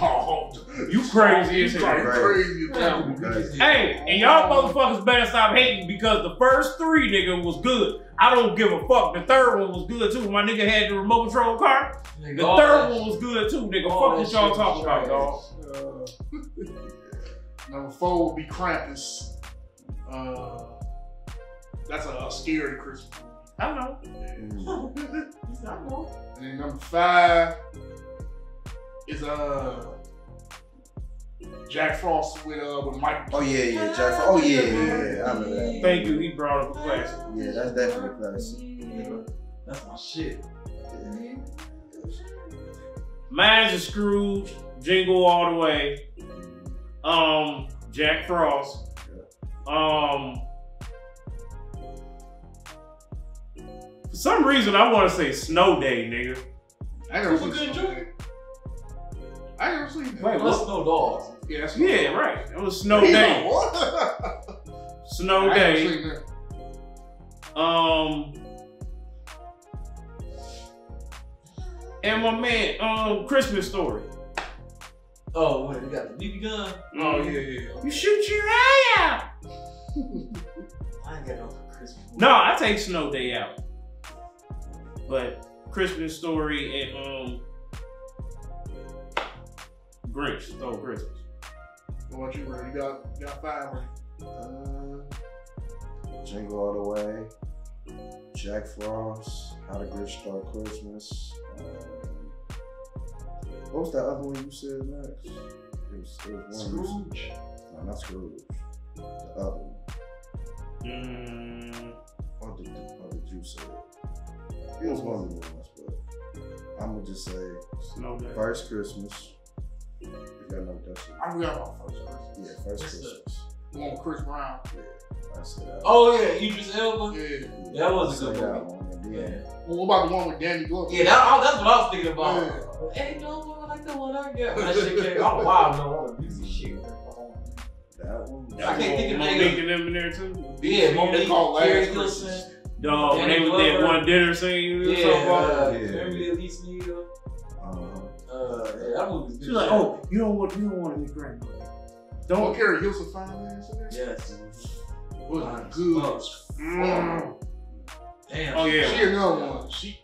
Oh, You crazy as you hell. crazy. Crazy. Hey, and y'all motherfuckers better stop hating because the first three nigga was good. I don't give a fuck. The third one was good too. My nigga had the remote control car. The Nigga, third one was good too, nigga. Fuck what y'all talking about, was dog. Uh, number four would be Krampus. Uh, that's a, a scary Christmas. I know. Mm. I know. And then number five is uh Jack Frost with uh with Mike. Oh yeah, yeah, Jack. Oh yeah, yeah, yeah. I remember that. Thank you. He brought up a classic. Yeah, that's definitely classic. That's my shit. Mine's a Scrooge, Jingle All the Way, um, Jack Frost, um. For some reason, I want to say Snow Day, nigga. I never Super seen good Snow joke. I that. Wait, Let's what? know dogs. Yeah, that's Yeah, right. It was Snow Day. Snow I Day. Um. And my man, um, Christmas story. Oh, wait, we got the BB gun. Oh yeah, yeah. You shoot your eye out. I ain't got no Christmas. No, I take Snow Day out. But Christmas story and um Grinch stole Christmas. What about you, bro? You got you got five. Right? Uh, Jingle All the Way, Jack Frost, How the Grinch Stole Christmas. Um, what was that other one you said next? It was, it was one. Scrooge. said- No, not Scrooge. The other one. Mm, Or did, or did you say it? It was one of the ones, but I'm gonna just say Snow Day. First Christmas. You gotta know that shit. I forgot about first Christmas. Yeah, First What's Christmas. The one with Chris Brown. I said that. Oh yeah, Idris Elba. Yeah. that was a I good said movie. that one. And Yeah. Well, what about the one with Danny Glover? Yeah, that, I- that's what I was thinking about. Ain't no one like the one I got. That shit came. I'm wild, no all the music shit. that one. I can't think of Mo'Nique and them in there too. Yeah, Mo'Nique, called Last Carrie Christmas. Dog, when they Danny was that one dinner scene. Yeah, so far. uh, Yeah. Emily Elise Neal. Uh-huh. Uh, yeah, that movie was. She's like, oh, you don't want, you don't want to be grandmother. Don't Don't. Keri Hilson fine ass in there. Yes. Was Fine. good. Oh, Mm. Damn. Oh, yeah. She another one. She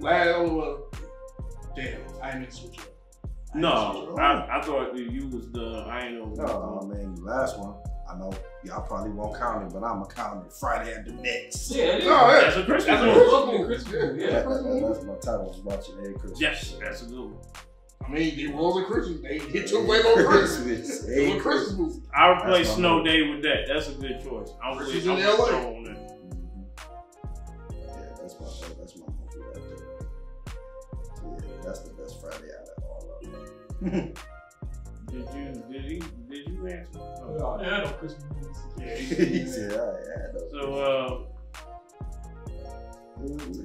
last over. Damn, I ain't mean to switch up. I No, mean to switch up. I, I thought you was the. I ain't know. No, man, the last one, I know y'all probably won't count it, but I'm going to count it Friday After Next. Yeah, it is. No, yeah. That's a Christmas That's a movie. Christmas movie. movie. Christmas Yeah, yeah. yeah. That- that- that's my title. was watching every Christmas. Yes, that's a good one. I mean, it was a Christmas. They hit two way on Christmas. Christmas. It was a Christmas movie. I would play Snow movie. Day with that. That's a good choice. I'm with, Versus I'm in with LA. Joe on that. Yeah, that's my that's my movie right there. So, yeah, that's the best Friday out of all of them. Did you? Did he? Did you answer? No. yeah, no Christmas movies. Yeah. he said, "I. So, uh,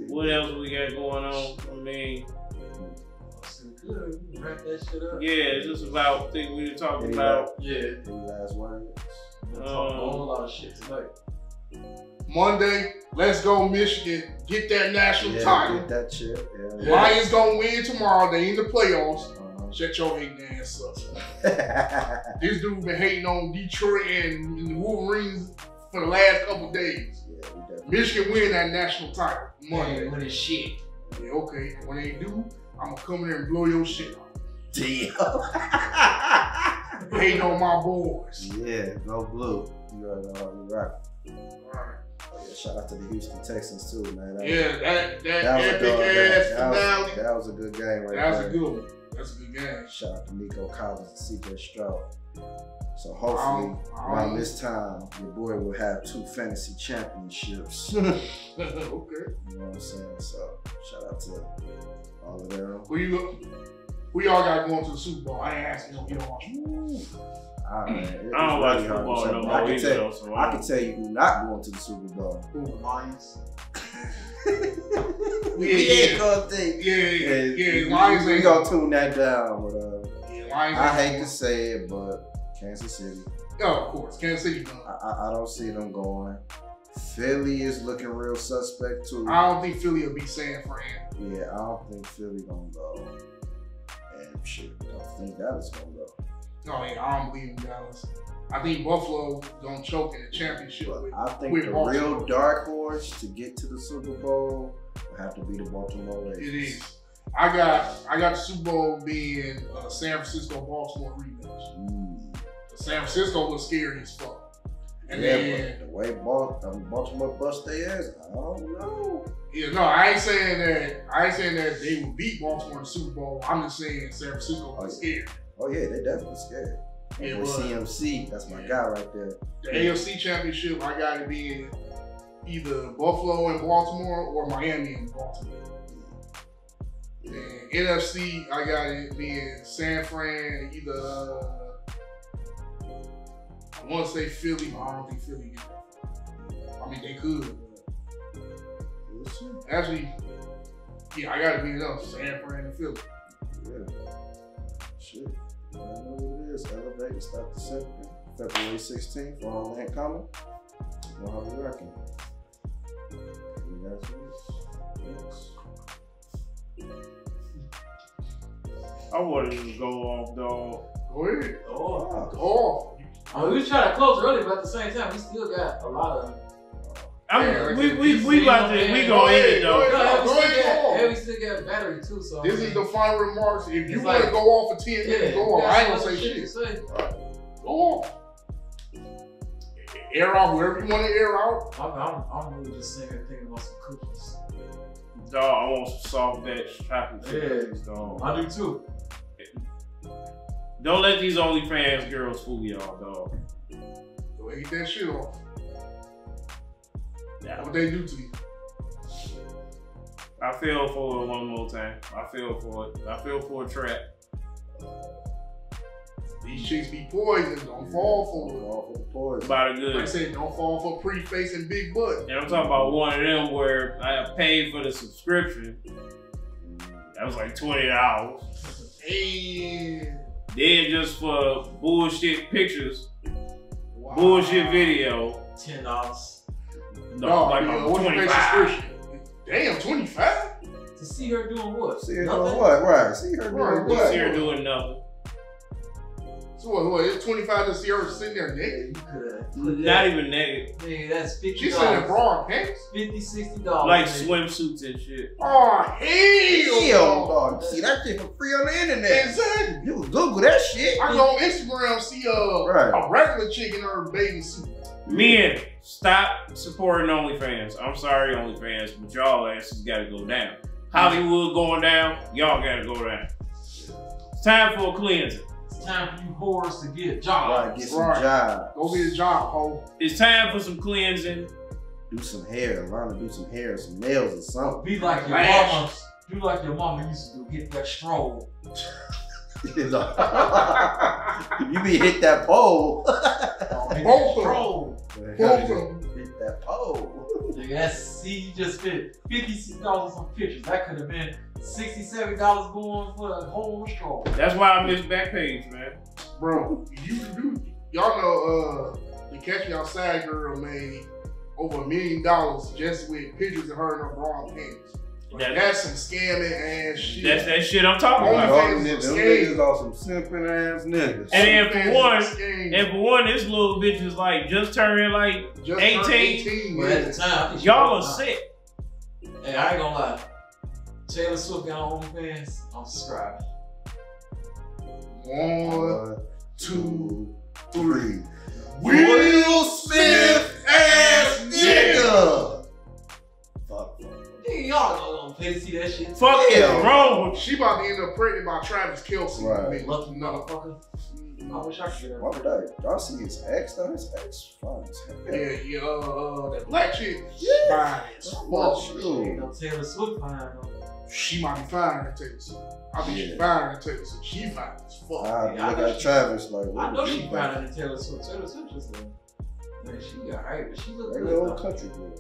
what else we got going on? I mean, good. Wrap that shit up. yeah, it's just about things we were talking Yeah. about. Yeah. Any last words? We talked a whole lot of shit tonight. Monday, let's go Michigan. Get that national Yeah, title. get that chip. Yeah. Yeah. Lions gonna win tomorrow. They in the playoffs. Shut your hating ass up. This dude been hating on Detroit and the Wolverines for the last couple days. yeah, we definitely. Michigan win that national title Monday. Man, when it's shit. Yeah, okay. When they do, I'm gonna come in there and blow your shit off. Deal. Hating on my boys. yeah, go blue. You already know how we rock. Alright. Oh, yeah, shout out to the Houston Texans too, man. That Yeah, that that, that was a epic ass that, that was, that was a good game right That was there. a good one. That's a good game. Shout out to Nico Collins and CJ Stroud. So hopefully, don't- around don't- this time, your boy will have two fantasy championships. Okay. You know what I'm saying? So shout out to all of them. Who you? Who y'all got going to the Super Bowl? I ain't asking you. You don't watch. Man, it- I don't it's watch really football say. no I can tell, though, so I can tell you who not going to the Super Bowl. Who? Lions. we Yeah, ain't yeah. gonna think. Yeah, yeah, yeah. we- Lions we ain't gonna tune that down. But uh, Yeah, Lions I hate going. to say it, but Kansas City. Oh, of course. Kansas City. I, I, don't see them going. Philly is looking real suspect too. I don't think Philly will beat San Fran. Yeah, I don't think Philly gonna go. And shit, I don't think Dallas gonna go. No, yeah, I don't believe in Dallas. I think Buffalo gonna choke in the championship. With, I think the Baltimore. real dark horse to get to the Super Bowl will have to be the Baltimore Ravens. It is. I got I got the Super Bowl being uh, San Francisco Baltimore rematch. Mm. San Francisco was scary as fuck. And yeah, then the way Bal- Baltimore bust their ass, I don't know. yeah, no, I ain't saying that I ain't saying that they would beat Baltimore in the Super Bowl. I'm just saying San Francisco was scared. Oh yeah, they definitely scared. Yeah, And with CMC, that's my guy right there. The AFC championship I got it being either Buffalo and Baltimore or Miami and Baltimore. And NFC, I got it being San Fran, either uh, I want to say Philly, but I don't think Philly. I mean, they could. Actually, yeah, I got to beat up San Fran and Philly. Yeah. Shit. I know what it is. Elevate start the second. February 16th for Homeland Common. You know how we reckon. You guys Yes. I wanted to go off, dog. Go ahead. Oh, Oh, I mean, we was trying to close early, but at the same time, we still got a lot of. I'm, Yeah, we we we about to we gonna end it Go though. ahead. Go ahead, still got, go on. and we still got battery too. So I this mean, is the final remarks. If you It's want like- to go off for 10 minutes, yeah, go on. I ain't gonna say shit shit. to say. Go on. Air out wherever you want to air out. I'm, I'm, I'm really just sitting here thinking about some cookies. Dog, I want some soft batch chocolate chip Yeah. cookies, dog. I do too. Don't let these OnlyFans girls fool y'all, dog. Go ahead, get that shit off. Yeah. What they do to you? I fell for it one more time. I fell for it. I fell for a trap. These chicks be poison. Don't fall for it. All for the poison. About a Like I said, don't fall for pre-face and big butt. And I'm talking about one of them where I paid for the subscription. That was like twenty dollars. And Then just for bullshit pictures, wow. bullshit video. Ten dollars No, No, like yeah, about Damn, 25? to see her doing what? See her Nothing? doing what? Right. See her Right, doing You what? see her doing nothing. So what, what, it's 25 to see her sitting there You naked? could Not even naked. Nigga, that's fifty She's sitting in dollars. bra and pants? 50 60 dollars. Like nigga. swimsuits and shit. Oh, hell! Hell, dog. See that shit for free on the internet. Exactly. You can Google that shit. I go on Instagram, see uh, Right. a regular chick in her bathing suit. Men, stop supporting OnlyFans. I'm sorry, OnlyFans, but y'all asses gotta go down. Hollywood going down, y'all gotta go down. It's time for a cleansing. It's time for you whores to get jobs. Right. Get some Right. job. Go get a job, ho. It's time for some cleansing. Do some hair. Learn to do some hair, some nails or something. Be like your Lash. mama. Be like your mama used to do. Get that stroll. You know? you be hit that pole. Get Both that of 'em. stroll. Both of them. Hit that pole. Nigga, that's see, you just spent fifty six dollars on some pictures. That could have been sixty seven dollars going for a whole stroll. That's why I miss Backpage, man. Bro, you, you, y'all know uh, the Catch Me Outside girl made over a million dollars just with pictures of her in her bra and pants. Like, That- that's some scamming ass shit. That's that shit I'm talking Only about. fans Them niggas, them niggas are some simping ass niggas. And then for one, and for one, this little bitch is like just turning like Just 18. turned 18 But at the time, I think she y'all are sick. Hey, I ain't gonna lie. Taylor Swift got on OnlyFans. I'm subscribing. One, One, two, Kelce. Right. man. Lucky motherfucker. I wish I could get her. Why would that? Y'all see his ex though? His ex fine as hell. Yeah, yeah, uh, uh, that black chick, Yeah. fine as Well, fuck. shoot. You Taylor Swift fine though. She might be fine in Texas. I think she's fine in Texas. She fine as fuck. I Yeah, I look know at she- Travis like, I know she you finer think? than Taylor Swift. Taylor Swift just a man. She got right, but she look Regular good old though. country girl.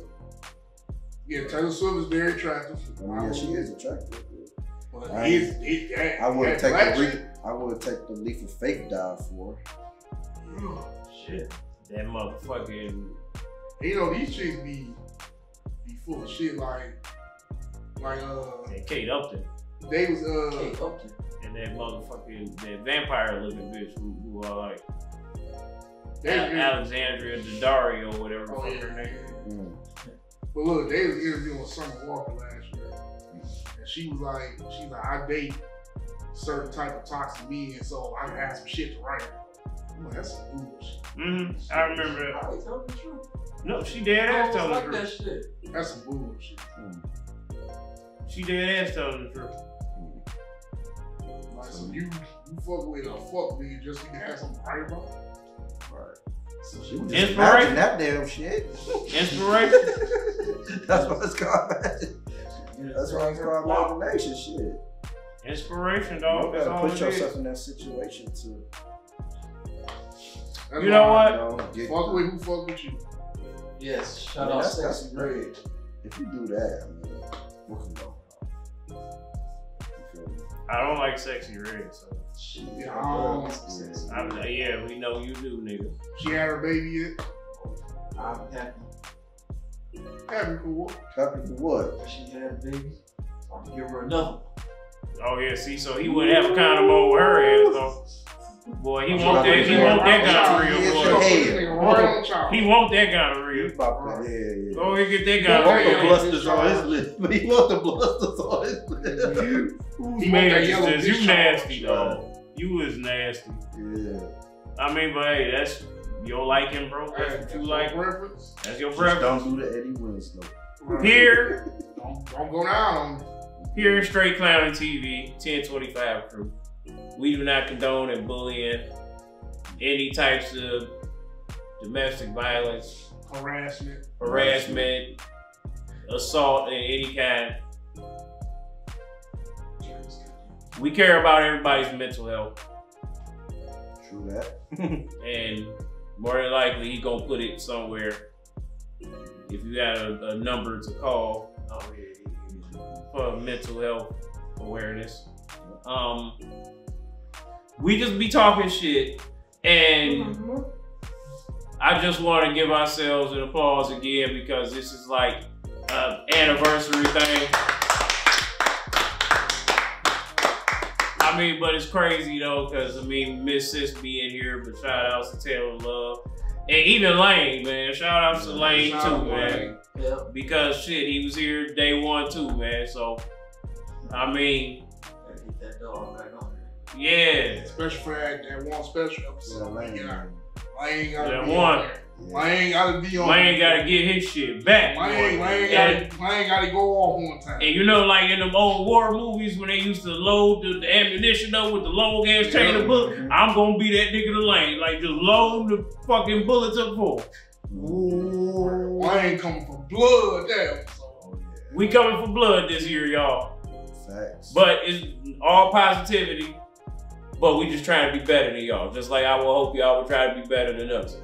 Yeah, Taylor Swift is very attractive. Yeah, she is attractive. But I- he's, he, that, I would that take the re- I would take the leaf of faith dive for. her. Shit. That motherfucking You know these chicks be be full of shit like like uh And Kate Upton. they was uh Kate Upton. And that motherfucking that vampire looking bitch who, who are like they Al- Alexandria Daddario or whatever the Oh, yeah. her name. is. Mm. But look, they was interviewing Summer Walker last year, and she was like, she's like, I date certain type of toxic men, so I have some shit to write. I'm like, that's some bullshit. hmm I remember that. I ain't telling the truth. No, she dead I ass telling like the that truth. shit. That's some bullshit. She dead ass telling the truth. Like, so you you fuck with a fuck nigga just so you have something to write about? Right. So she was just Inspiration. imagining that damn shit. Inspiration. That's what it's called. That's why it's called imagination shit. Inspiration, You dog. That's gotta put yourself is. in that situation to That's You know what? you know, get Fuck with who fuck with you. Yes, I shout mean, out that's, that's Sexy great. Red. If you do that, I mean, what can go wrong? You feel me? I don't like Sexyy Red, so. Yeah, I don't- I, yeah, we know you do, nigga. She had her baby yet. I'm happy Happy cool. Happy for what? she had a baby. I'm gonna give her another. one. Oh yeah, see, so he wouldn't have a condom on with her ass though. Boy, he want that. He want that gonorrhea, She boy. gonna put Hey. this nigga right on child. He want that gonorrhea. Pop that, yeah, yeah. Go ahead, get that He want the gonorrhea. blusters on his lip. He want the blusters on his lip. He Man, want that it's yellow just- you nasty, dog. You is nasty. Yeah. I mean, but hey, that's your liking, bro. That's what you like. reference. That's your Just preference. don't do the Eddie Winslow. Here, Don't, don't go down on me. here in Str8xclownin TV, 1025 crew. We do not condone and bullying any types of domestic violence, Harassment. harassment, assault in any kind. We care about everybody's mental health, True that. and more than likely, he gonna put it somewhere. If you got a, a number to call um, for mental health awareness, um, we just be talking shit, and mm-hmm. I just want to give ourselves an applause again because this is like an anniversary thing. Mean, but it's crazy though, because I mean, Miss Sis being here, but shout outs to Taylor Love. And even Lane, man. Shout outs to Lane Shout too, man. Lane. Yeah. Because shit, he was here day one too, man. So, I mean, Gotta that dog back on there. yeah. Especially for that, that one special Yeah, episode. Lane, Yeah. man. Lane gotta That be one. on there. Yeah. Lane gotta be on Lane there. gotta get his shit back. Lane, Lane, And- gotta, Lane gotta go off one time. And you know, like in them old war movies when they used to load the, the ammunition up with the long ass chain of bullets, I'm gonna be that nigga the lane. Like just load the fucking bullets up full. Ooh, Lane coming for blood that episode. Oh, yeah. We coming for blood this year, y'all. Facts. But it's all positivity. But we just trying to be better than y'all. Just like I will hope y'all will try to be better than us.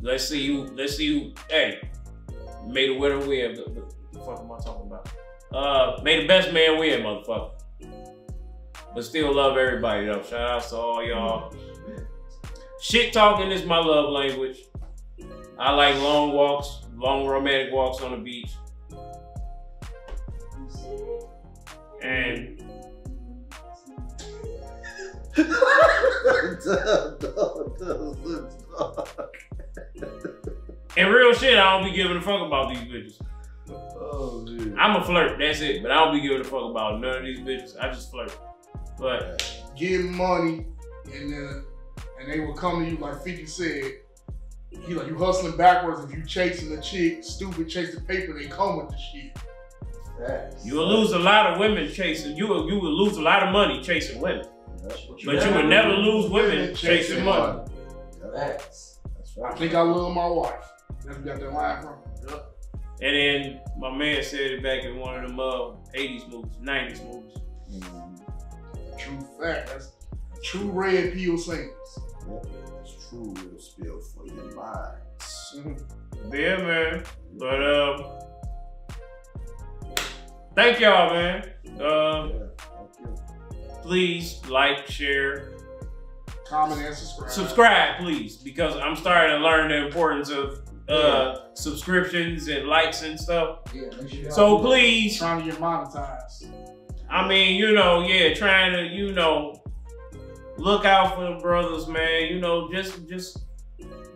Let's see you. Let's see you. Hey, made a winner win. What the fuck am I talking about? Uh, made the best man win, motherfucker. But still love everybody though. Shout outs to all y'all. Shit talking is my love language. I like long walks, long romantic walks on the beach. And And real shit, I don't be giving a fuck about these bitches. oh. I'm a flirt, that's it. But I don't be giving a fuck about none of these bitches. I just flirt. But Give money, and then and they will come to you like 50 said. He like you hustling backwards if you chasing the chick, stupid chasing paper, they come with the shit. Facts. you will lose a lot of women chasing. You will, you will lose a lot of money chasing women. Yep. But you would never lose women chasing money. Yep. Facts. That's I think I love my wife. That's where we got that line from. And then my man said it back in one of them uh, 80s movies, 90s movies. Mm, True fact. That's true red pill singers. yep. It's true. It'll spill for your minds. Yeah, man. But um, thank y'all, man. Um, Yeah. Thank you. please like, share, Comment and subscribe. subscribe, please, because I'm starting to learn the importance of uh, subscriptions and likes and stuff. Yeah, make sure y'all So please, Trying to get monetized. I mean, you know, yeah, trying to, you know, look out for the brothers, man. You know, just just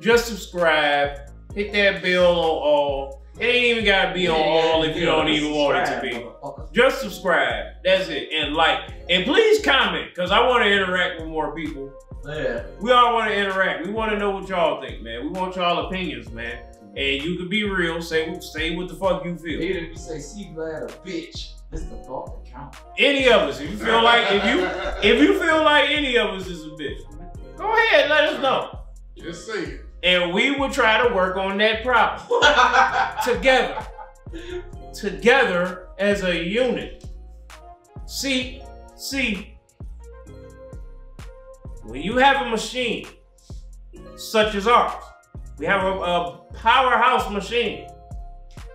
just subscribe. Hit that bell on all. It ain't even gotta be on all if you don't even want it to be. Just subscribe. That's it. And like. And please comment, because I want to interact with more people. Yeah. We all want to interact. We want to know what y'all think, man. We want y'all opinions, man. And you can be real. Say say what the fuck you feel. Even if you say see glad a bitch, it's the thought that counts. Any of us. If you feel like if you if you feel like any of us is a bitch, go ahead, let us know. Just say it. And we will try to work on that problem together. Together as a unit. See, see, when you have a machine such as ours, we have a, a powerhouse machine.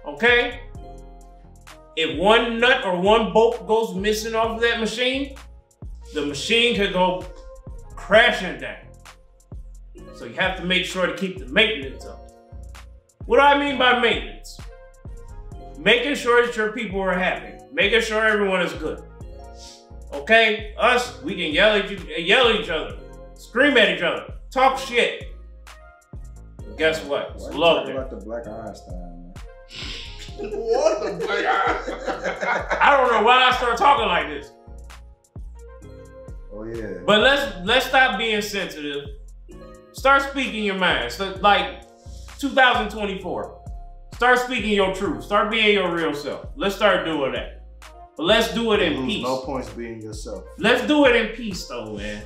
Okay? If one nut or one bolt goes missing off of that machine, the machine could go crashing down. So you have to make sure to keep the maintenance up. What do I mean by maintenance? Making sure that your people are happy, making sure everyone is good. Okay, us, we can yell at you, yell at each other, scream at each other, talk shit. But guess what? It's Why you love talking there. about the Black Einstein, man? What the black eye? I don't know why I start talking like this. Oh yeah. But let's let's stop being sensitive. Start speaking your mind. So, like 2024. Start speaking your truth. Start being your real self. Let's start doing that. But let's do it in Lose peace. no points being yourself. Let's do it in peace, though, man.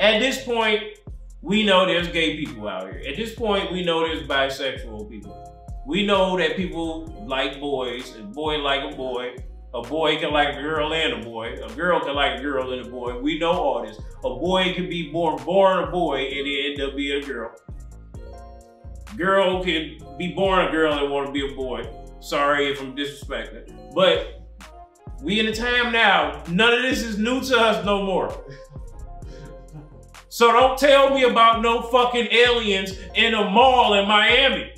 At this point, we know there's gay people out here. At this point, we know there's bisexual people. We know that people like boys, a boy like a boy, a boy can like a girl and a boy, a girl can like a girl and a boy. We know all this. A boy can be born born a boy and end up being a girl. Girl can be born a girl and want to be a boy. Sorry if I'm disrespecting, but we in a time now. None of this is new to us no more. So don't tell me about no fucking aliens in a mall in Miami.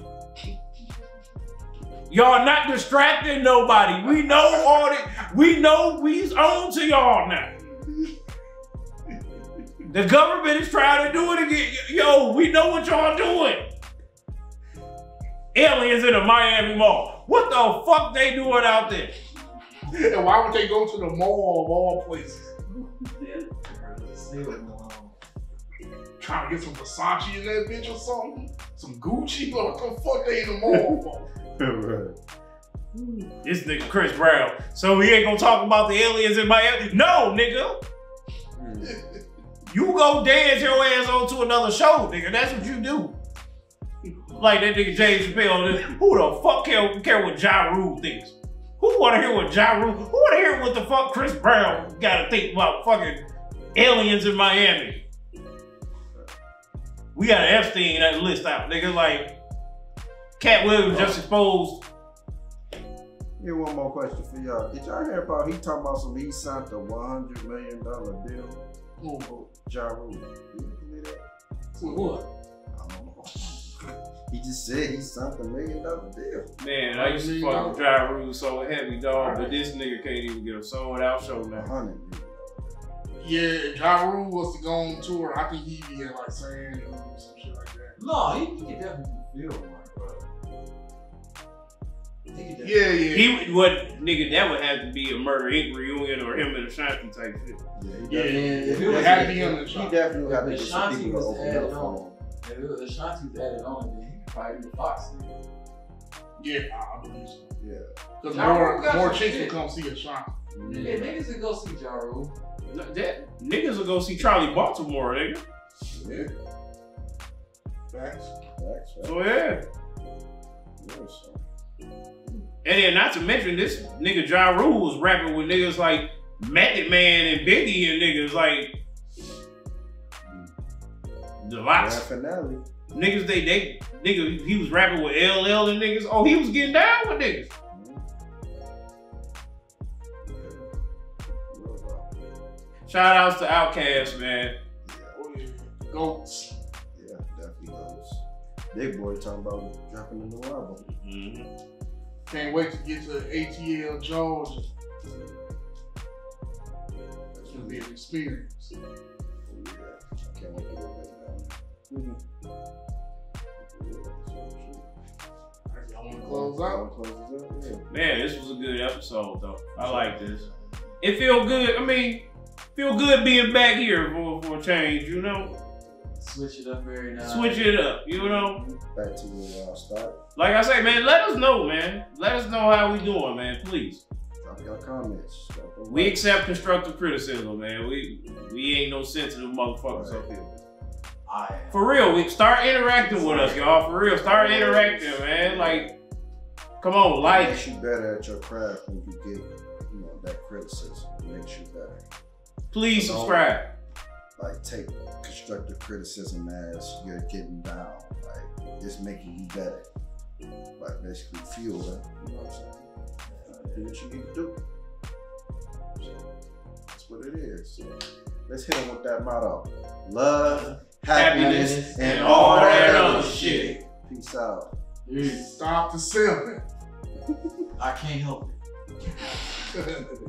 Y'all not distracting nobody. We know all that. We know we's on to y'all now. The government is trying to do it again. Yo, we know what y'all doing. Aliens in a Miami mall. What the fuck they doing out there? And why would they go to the mall of all places? Trying to get some Versace in that bitch or something? Some Gucci? What the fuck they in the mall for? right. This nigga Chris Brown. So we ain't gonna talk about the aliens in Miami. No, nigga. Hmm. You go dance your ass on to another show, nigga. That's what you do. Like that nigga James Chappelle. Who the fuck care, care what Ja Rule thinks? Who wanna hear what Ja Rule? Who wanna hear what the fuck Chris Brown gotta think about fucking aliens in Miami? We got an Epstein that list out, nigga. Like Katt Williams just exposed Here, one more question for y'all. Did y'all hear about he talking about some he signed a one hundred million dollar deal? Oh, Ja Rule. You believe that? for what? I don't know. He just said he signed a million dollar deal. Man, I used to fuck with Ja Rule so heavy, dog, but this nigga can't even get a sold out show A now. hundred million. Yeah, if Ja Rule was to go on tour, I think he'd be at like San Diego or some shit like that. No, he, he could definitely feel one, bro. He could definitely- Yeah, yeah. He would, what nigga, that would have to be a Murder Inc. reunion or him and Ashanti type shit. Yeah, he Yeah, definitely- if he it was- had to be definitely- on the He shot. definitely have to If get some Ashanti was added on, him. if it was Ashanti's added on, then he could probably be Fox. nigga. yeah, I believe so. Yeah. Because Ja more, more chicks will come see Ashanti. Yeah, niggas would go see Ja Rule. That, niggas will go see Charli Baltimore, nigga. Yeah. Facts. Facts, facts. So yeah. So. And then not to mention this nigga Ja Rule was rapping with niggas like Method Man and Biggie and niggas like the LOX. Niggas they they nigga he was rapping with LL and niggas. Oh, he was getting down with niggas. Shout outs to Outkast, man. Oh, yeah. Goats. Yeah, definitely those. Big Boi talking about dropping a new album. Mm-hmm. Can't wait to get to ATL Georgia. That's gonna be an experience. Yeah. Can't wait to go back down I want to close out. Close it out, yeah. Man, this was a good episode though. I like this. It feel good. I mean, feel good being back here for for a change. You know, Switch it up every now. switch it up. You know, Back to where y'all started. like I say, man. Let us know, man. Let us know how we doing, man. Please. Drop your comments. Drop them We likes. accept constructive criticism, man. We we ain't no sensitive motherfuckers up here. I am. For real, we start interacting with us, y'all. For real, start interacting, man. Like, come on, It like, makes you better at your craft when you get, you know, that criticism. It makes you better. Please subscribe. Like take constructive criticism as you're getting down. Like it's making you better. Like basically fuel it. You know what I'm saying? Do what you need to do. So that's what it is. So let's hit them with that motto. Love, happiness, Happiness, and, and all all that that other other shit. Peace out. Peace. Stop the selling. I can't help it.